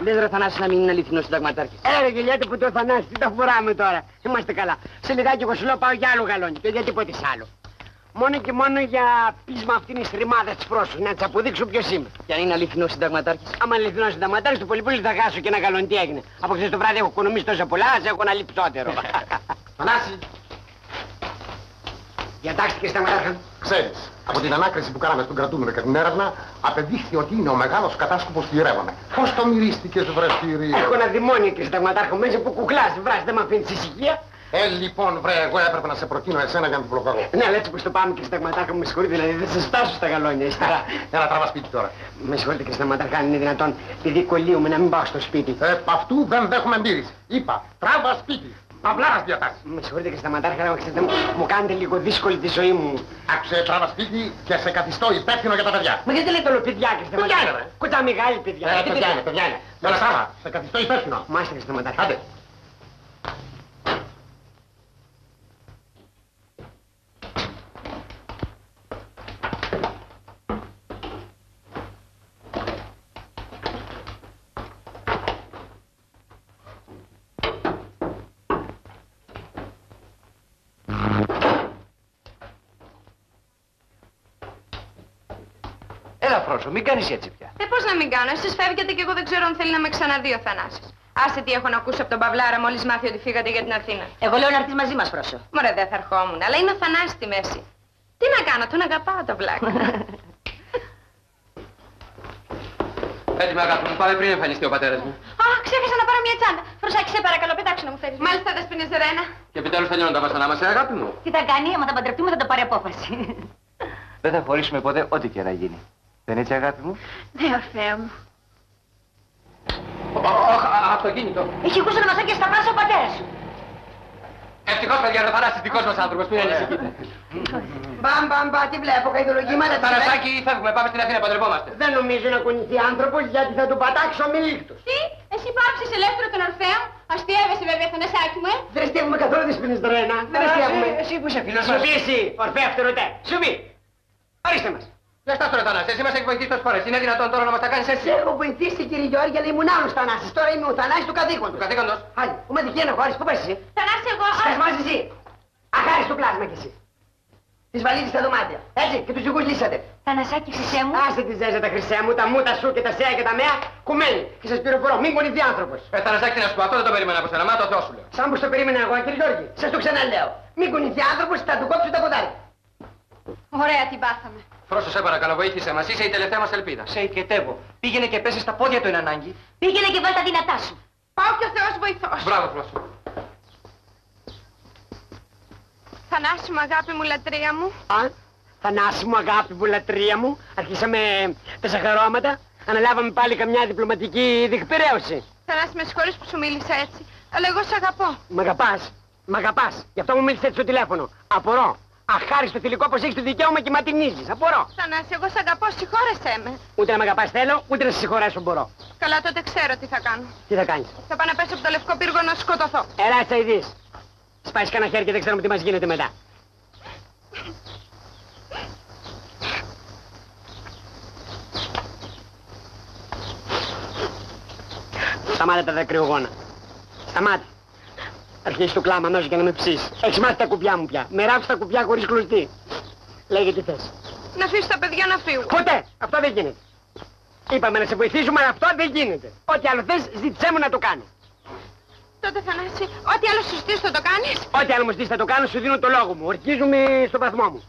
Λες ρε Θανάσης να μην είναι αληθινός συνταγματάρχης. Έρε γελιάτε που το Θανάση, τι τα φοράμε τώρα. Είμαστε καλά. Σε λιγάκι εγώ σου λέω πάω για άλλο γαλόνι και για τίποτε σ' άλλο. Μόνο και μόνο για πείσμα αυτήν τη ρημάδα της πρόσωπη, να τη αποδείξω ποιος είμαι. Και αν είναι αληθινός συνταγματάρχης. Άμα είναι αληθινός συνταγματάρχης, το πολύ πολύ θα χάσω και ένα γαλόνι τι έγινε. Από χθες το βράδυ έχω οικονομήσει τόσα πολλά, σε έχω ένα λιψότερο. Θανάση, Διατάξτε και συνταγματάρχα. ξέρεις, από την ανάκριση που κάναμε στον κρατούμενο και την έρευνα, απεδείχθη ότι είναι ο μεγάλος κατάσκοπος του Ιρέβανα. Πώς το μυρίστηκες, βρε κύριε. Έχω ένα δημόνιο και συνταγματάρχο μέσα που κουκλάζει, βράζει, δεν με αφήνεις ησυχία. Ε, λοιπόν, βρε, εγώ έπρεπε να σε προτείνω εσένα για να την προφαγώ. Ναι, αλλά έτσι που το πάμε και συνταγματάρχα μου με συγχωρείτε, δηλαδή δεν σας φτάσω στα γαλόνια ύστερα. Έλα, τραβά σπίτι τώρα. με συγχωρείτε και συνταγματάρχα, αν είναι δυνατόν, επειδή κολλείουμε να μην πάω στο σπίτι. Ε, π' αυτού δεν δέχομαι αντίρρηση. Είπα, τράβα σπίτι. Παυλάρας διατάξεις. Με συγχωρείτε και συνταγματάρχα, αλλά ξέρετε, μου, μου κάνετε λίγο δύσκολη τη ζωή μου. Άκουσε, τράβα σπίτι και σε καθιστώ υπεύθυνο για τα παιδιά. Μα γιατί λέτε όλο παιδιά και Παιδιά είναι, συνταγματάρχα. ρε. Κουτά μεγάλη παιδιά. Ε, Τι παιδιά τέτοια. είναι, παιδιά είναι. Έλα, τράβα, σε καθιστώ υπεύθυνο. Μάλιστα και συνταγματάρχα. Άντε. Έλα Φρόσο, μην κάνεις έτσι πια. Ε, πώς να μην κάνω, εσείς φεύγετε και εγώ δεν ξέρω αν θέλει να με ξαναδεί ο Θανάσης. Άσε τι έχω να ακούσω από τον Παυλάρα μόλις μάθει ότι φύγατε για την Αθήνα. Εγώ λέω να έρθεις μαζί μας, Πρόσω. Μωρέ, δεν θα ερχόμουν, αλλά είναι ο Θανάσης στη μέση. Τι να κάνω, τον αγαπάω το βλάκ. Έτοιμη αγάπη μου, πάμε πριν εμφανιστεί ο πατέρας μου. Α, ξέχασα να πάρω μια τσάντα. Φροσάκι, σε παρακαλώ, πετάξου να μου φέρεις. Μάλιστα, δεν σπίνεις Ρένα. Και επιτέλους τελειώνουν τα βασανά μας, ε, αγάπη μου. Τι θα κάνει, άμα θα παντρευτούμε θα το πάρει απόφαση. Δεν θα χωρίσουμε ποτέ ό,τι και να γίνει. Δεν είναι έτσι αγάπη μου; Ναι, Ορφέα μου. Ωχ, αυτοκίνητο. Έχει ακούσει να μας και στα πράσινα ο πατέρας σου. Ευτυχώς παιδιά, είναι ο Θανάσης δικός μας άνθρωπος, μην ανησυχείτε. Μπαμ, μπαμ, μπαμ, τι βλέπω, καηδολογήματα. τι Θανασάκι, φεύγουμε, πάμε στην Αθήνα, παντρευόμαστε. Δεν νομίζω να κουνηθεί άνθρωπος γιατί θα του πατάξω ομιλίκτος. Τι, εσύ πάψεις ελεύθερο τον Ορφέα μου. Αστείευεσαι βέβαια, Θανασάκι μου, ε. Δεν αστείευουμε καθόλου τη σπίνεις Ρένα. Δεν αστείευουμε. Εσύ που είσαι φίλος μας. Σου πει εσύ, ορφέα φτερωτέ. Σου πει. Ορίστε μας. Για στάσου ρε Θανάση, εσύ μας έχεις βοηθήσει τόσες φορές. Είναι δυνατόν τώρα να μας τα κάνεις έτσι; Σε έχω βοηθήσει κύριε Γιώργη, αλλά ήμουν άλλος Θανάσης. Τώρα είμαι ο Θανάσης του καθήκοντος. Του καθήκοντος; Άλλη, μου με τυχαίνει να χωρίς. Πού πας εσύ; Θανάση, εγώ... Σκάς μαζί εσύ. Αχάριστο πλάσμα κι εσύ. Τις βαλίζεις στα δωμάτια. Έτσι, και τους γιουγκούς λύσατε. Θανασάκι, χρυσέ μου. Άστε τη ζέζα τα χρυσέ μου, τα μούτα σου και τα σέα και τα μέα, κουμένει. Και σας πληροφορώ, μην κουνηθεί άνθρωπος. Ε, Θανασάκι, τι να σου πω, αυτό δεν το περίμενα από σένα. Μα το Θεό σου λέω. Σαν που στο περίμενα εγώ, κύριε Γιώργη, σας το ξαναλέω. Μην κουνηθεί άνθρωπος, θα του κόψω τα ποδάρια. Ωραία, την πάθαμε. Φρόσο, σε παρακαλώ, βοήθησε μας. Είσαι η τελευταία μας ελπίδα. Σε οικετεύω. Πήγαινε και πέσει στα πόδια του είναι ανάγκη. Πήγαινε και βάλ τα δυνατά σου. Πάω και ο Θεός βοηθός. Μπράβο, Φρόσο. Θανάση μου, αγάπη μου, λατρεία μου. Α, Θανάση μου, αγάπη μου, λατρεία μου. Αρχίσαμε τα σαχαρώματα. Αναλάβαμε πάλι καμιά διπλωματική διεκπαιρέωση. Θανάση, με συγχωρείς που σου μίλησα έτσι. Αλλά εγώ σε αγαπώ. Μ' αγαπάς, μ' αγαπάς. Γι' αυτό μου μίλησες έτσι στο τηλέφωνο. Απορώ. Αχάριστο θηλυκό πως έχεις το δικαίωμα και ματινίζεις. Απορώ. Θανάση, εγώ σε αγαπώ, συγχώρεσέ με. Ούτε να με αγαπάς θέλω, ούτε να σε συγχωρέσω μπορώ. Καλά, τότε ξέρω τι θα κάνω. Τι θα κάνεις; Θα πάω να πέσω από το λευκό πύργο να σκοτωθώ. Ελά, θα ειδείς. Σπάσεις κανένα χέρι και δεν ξέρουμε τι μας γίνεται μετά. Σταμάτα τα δακρυογόνα. Σταμάτα. Αρχίζει το κλάμα αμέσως για να με ψήσεις. Έχεις μάθει τα κουπιά μου πια. Με ράφεις τα κουπιά χωρίς κλωστή. Λέγε τι θες. Να αφήσω τα παιδιά να φύγουν. Ποτέ! Αυτό δεν γίνεται. Είπαμε να σε βοηθήσουμε, αλλά αυτό δεν γίνεται. Ό,τι άλλο θες, ζήτησέ μου να το κάνω. Τότε Θανάση, ό,τι άλλο σου στήσω θα το κάνεις. Ό,τι άλλο μου στήσει θα το κάνω, σου δίνω το λόγο μου. Ορκίζομαι στο βαθμό μου.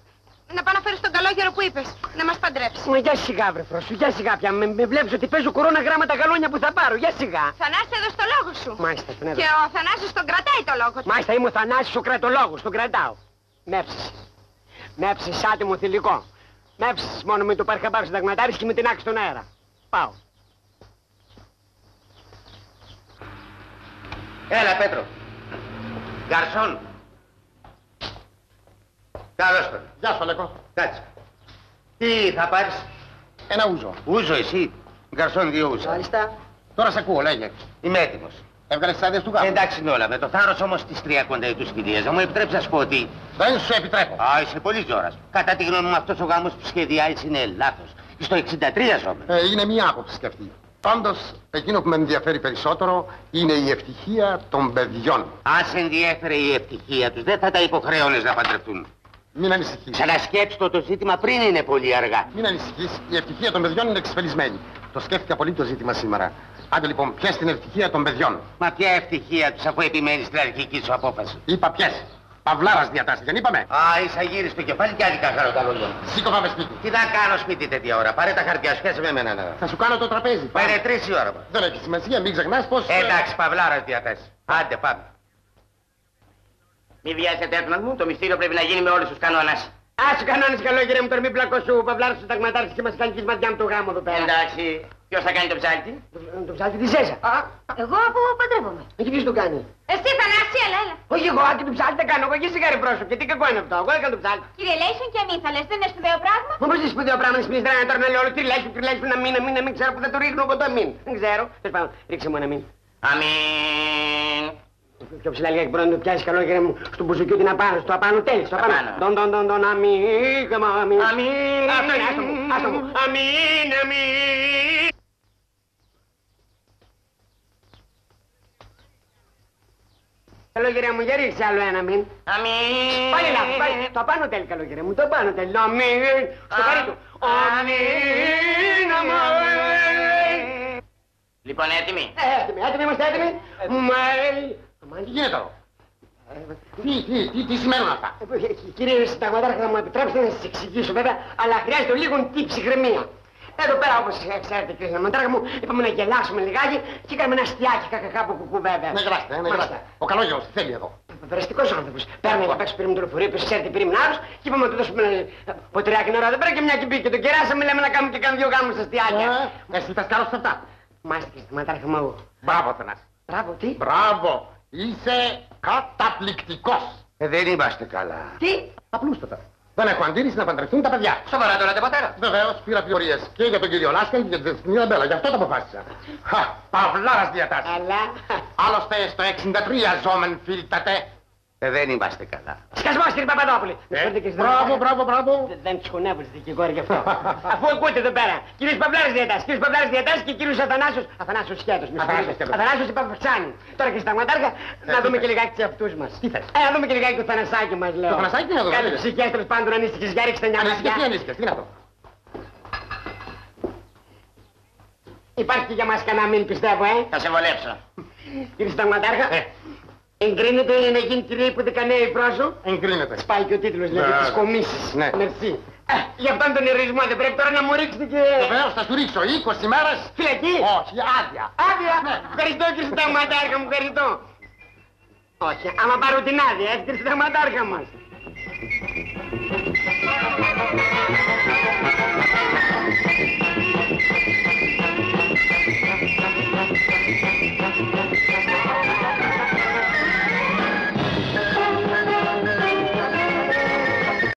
Να πάω να φέρεις τον καλόγερο που είπες. Να μας παντρέψει. Μα για σιγά βρε φρόσου, για σιγά πια. Με, με βλέπεις ότι παίζω κορώνα γράμματα γαλόνια που θα πάρω. Για σιγά. Θανάσης, έδωσε το λόγο σου. Μάλιστα, τον Και έδωσα. ο Θανάσης τον κρατάει το λόγο του. Μάλιστα είμαι ο Θανάσης ο κρατολόγος, τον κρατάω. Μέψεις. Μέψεις άτιμο θηλυκό. Μέψεις μόνο με το παρχαμπάρ συνταγματάρης και με την άκρη στον αέρα. Πάω. Έλα, Πέτρο. Γκαρσόν. Καλώς τον. Γεια σου, Αλέκο. Κάτσε. Τι θα πάρεις; Ένα ούζο. Ούζο εσύ. Γκαρσόν δύο ούζα. Μάλιστα. Τώρα σε ακούω, λέγε. Είμαι έτοιμος. Έβγαλες τις άδειες του γάμου; Εντάξει είναι όλα. Με το θάρρος όμως της τριακονταετούς κυρίας. Να μου επιτρέψεις να σου πω ότι Δεν σου επιτρέπω. Α, είσαι πολύ ζώρας. Κατά τη γνώμη μου αυτός ο γάμος που σχεδιάζεις είναι λάθος. Στο 63 ζώμε. Ε, είναι μία άποψη και αυτή. Πάντως, εκείνο που με ενδιαφέρει περισσότερο είναι η ευτυχία των παιδιών. Αν σε ενδιέφερε η ευτυχία τους, δεν θα τα υποχρέωνες να παντρευτούν. Μην ανησυχείς. Ξανασκέψτε το ζήτημα πριν είναι πολύ αργά. Μην ανησυχείς. Η ευτυχία των παιδιών είναι εξασφαλισμένη. Το σκέφτηκα πολύ το ζήτημα σήμερα. Άντε λοιπόν, πιες την ευτυχία των παιδιών; Μα ποια ευτυχία τους αφού επιμένεις στην αρχική σου απόφαση. Είπα πιες. Παυλάρας διατάσσει, δεν είπαμε; Α, είσαι γύρι στο κεφάλι και άδικα χαρώ τα λόγια. Σήκω πάμε σπίτι. Τι θα κάνω σπίτι τέτοια ώρα. Πάρε τα χαρτιά σου, πιάσε με εμένα. ναι. Θα σου κάνω το τραπέζι. Μα είναι τρεις η ώρα. Δεν έχει σημασία, μην ξεχνάς πως... ε, Εντάξει, παυλάρας διατάσει. Άντε, πάμε. Μη βιάζετε έτονα μου, το μυστήριο πρέπει να γίνει με όλους τους κανόνες. Α σου κανόνες καλό κύριε μου, τώρα μην πλακώ σου, παυλάρος σου ταγματάρχης και μας κάνεις και ματιά με το γάμο εδώ πέρα. Εντάξει, ποιος θα κάνει το ψάλτη. Το- Το ψάλτη της Ζέζα. Α, Εγώ που παντρεύομαι. εκεί ποιος το κάνει; Εσύ Θανάση, έλα, έλα. Όχι εγώ, άκη του ψάλτη δεν κάνω, εγώ και σιγάρι πρόσωπο. Και τι κακό είναι αυτό, εγώ έκανα το ψάλτη. Κύριε Λέισον και αμύθαλες, δεν είναι σπουδαίο πράγμα; Μα πώς είσαι σπουδαίο πράγμα να σπίσεις τώρα τώρα να λέω όλο τριλάκι, τριλάκι, να μην, να μην, να μην ξέρω που θα το ρίχνω από το αμήν. Δεν ξέρω. Τέλος πάντων, ρίξε μου ένα μην. Αμήν. Πιο ψηλά λίγα μπορεί να το πιάσεις καλό κύριε μου στον μπουζουκιού την απάνω, στο απάνω τέλει, στο απάνω. Απάνω. Τον, τον, τον, τον, αμήν, γαμα, αμήν. Αμήν. Αυτό είναι, άστο μου, άστο μου. Αμήν, αμήν. Καλό κύριε μου, για ρίξε άλλο ένα μην. Αμήν. Πάλι λάθος, πάλι. Το απάνω τέλει καλό κύριε μου, το απάνω τέλει. Αμήν, στο καρύ του. Αμήν, αμήν. Λοιπόν, έτοιμοι; Ε, Έτοιμοι, έτοιμοι, είμαστε έτοιμοι. Μαίλ. Τι γίνεται εδώ. Τι, τι, τι, τι σημαίνουν αυτά; Ε, Κύριε Συνταγματάρχα, θα μου επιτρέψετε να σας εξηγήσω βέβαια, αλλά χρειάζεται λίγο τι ψυχραιμία. Εδώ πέρα, όπως ξέρετε κύριε Συνταγματάρχα μου, είπαμε να γελάσουμε λιγάκι και κάναμε ένα αστιάκι κακακά από κουκού βέβαια. Ναι, γράστε, ναι, γράστε. Ο καλόγερος τι θέλει εδώ; Περαστικός άνθρωπος. Παίρνει απ' έξω πήραμε το λεωφορείο, ποιος ξέρετε πήρε άλλος και είπαμε να του δώσουμε ένα ε, ποτηράκι νερό εδώ πέρα και μια κυμπή και το κεράσαμε, λέμε να κάνουμε και κάνουμε δυο γάμους αστιάκια. Ε, εσύ θα σκάρω σε αυτά. Μάλιστα κύριε Συνταγματάρχα μου. Μπράβο, Θανάση. Μπράβο, τι; Μπράβο. Είσαι καταπληκτικός. Ε, δεν είμαστε καλά. Τι; Απλούστατα. Δεν έχω αντίρρηση να παντρευτούν τα παιδιά. Σοβαρά το λέτε πατέρα. Βεβαίως πήρα πληροφορίες και για τον κύριο Λάσκα και για την Δεσποινίδα Μπέλα. Γι' αυτό το αποφάσισα. Χα, παυλάρας διατάσεις. Αλλά. Άλλωστε στο 63 ζώμεν φίλτατε. Ε, δεν είμαστε καλά. Σκασμός κύριε Παπαδόπουλε. Ε, Ξέρετε, κύριε μπράβο, Συνταγματάρχα, μπράβο, μπράβο. Δεν- Δεν τσχωνεύω στις δικηγόροι γι' αυτό. Αφού ακούτε εδώ πέρα. Κύριος Παυλάρης διατάσεις, κύριος Παυλάρης διατάσεις και κύριος Αθανάσιος. Αθανάσιος Σκέτος. με Αθανάσιος συγχωρείτε. Σκέτος. Αθανάσιος Παπαυξάνη. Τώρα και σταγματάρχα να τι δούμε θες. και λιγάκι τους εαυτούς μας. Τι θες; Ε, να δούμε και λιγάκι το Θανασάκι μας λέω. Το Θανασάκι τι να δούμε, Κάτι λέγε. ψυχές τέλος πάντων ανήσυχες για ρίξτε μια Ανήσυχες, τι ματιά. ανήσυχες, τι είναι αυτό. Υπάρχει και για μας κανένα μην πιστεύω, ε; Θα σε βολέψω. Κύριε Σταγματάρχα. Ε. Εγκρίνεται να γίνει κυρία που δεκανέα η πρόσω. Εγκρίνεται. Σπάει και ο τίτλος δηλαδή Ναι. της κομίσης. Ναι. Μερσή. Ε, γι' αυτόν τον ερωισμό δεν πρέπει τώρα να μου ρίξετε και... Βεβαίως θα σου ρίξω 20 μέρες. Φυλακή. Όχι, άδεια. Άδεια. Ναι. Ευχαριστώ κύριε Συνταγματάρχα μου, ευχαριστώ. Όχι, άμα πάρω την άδεια, έτσι κύριε Συνταγματάρχα μας.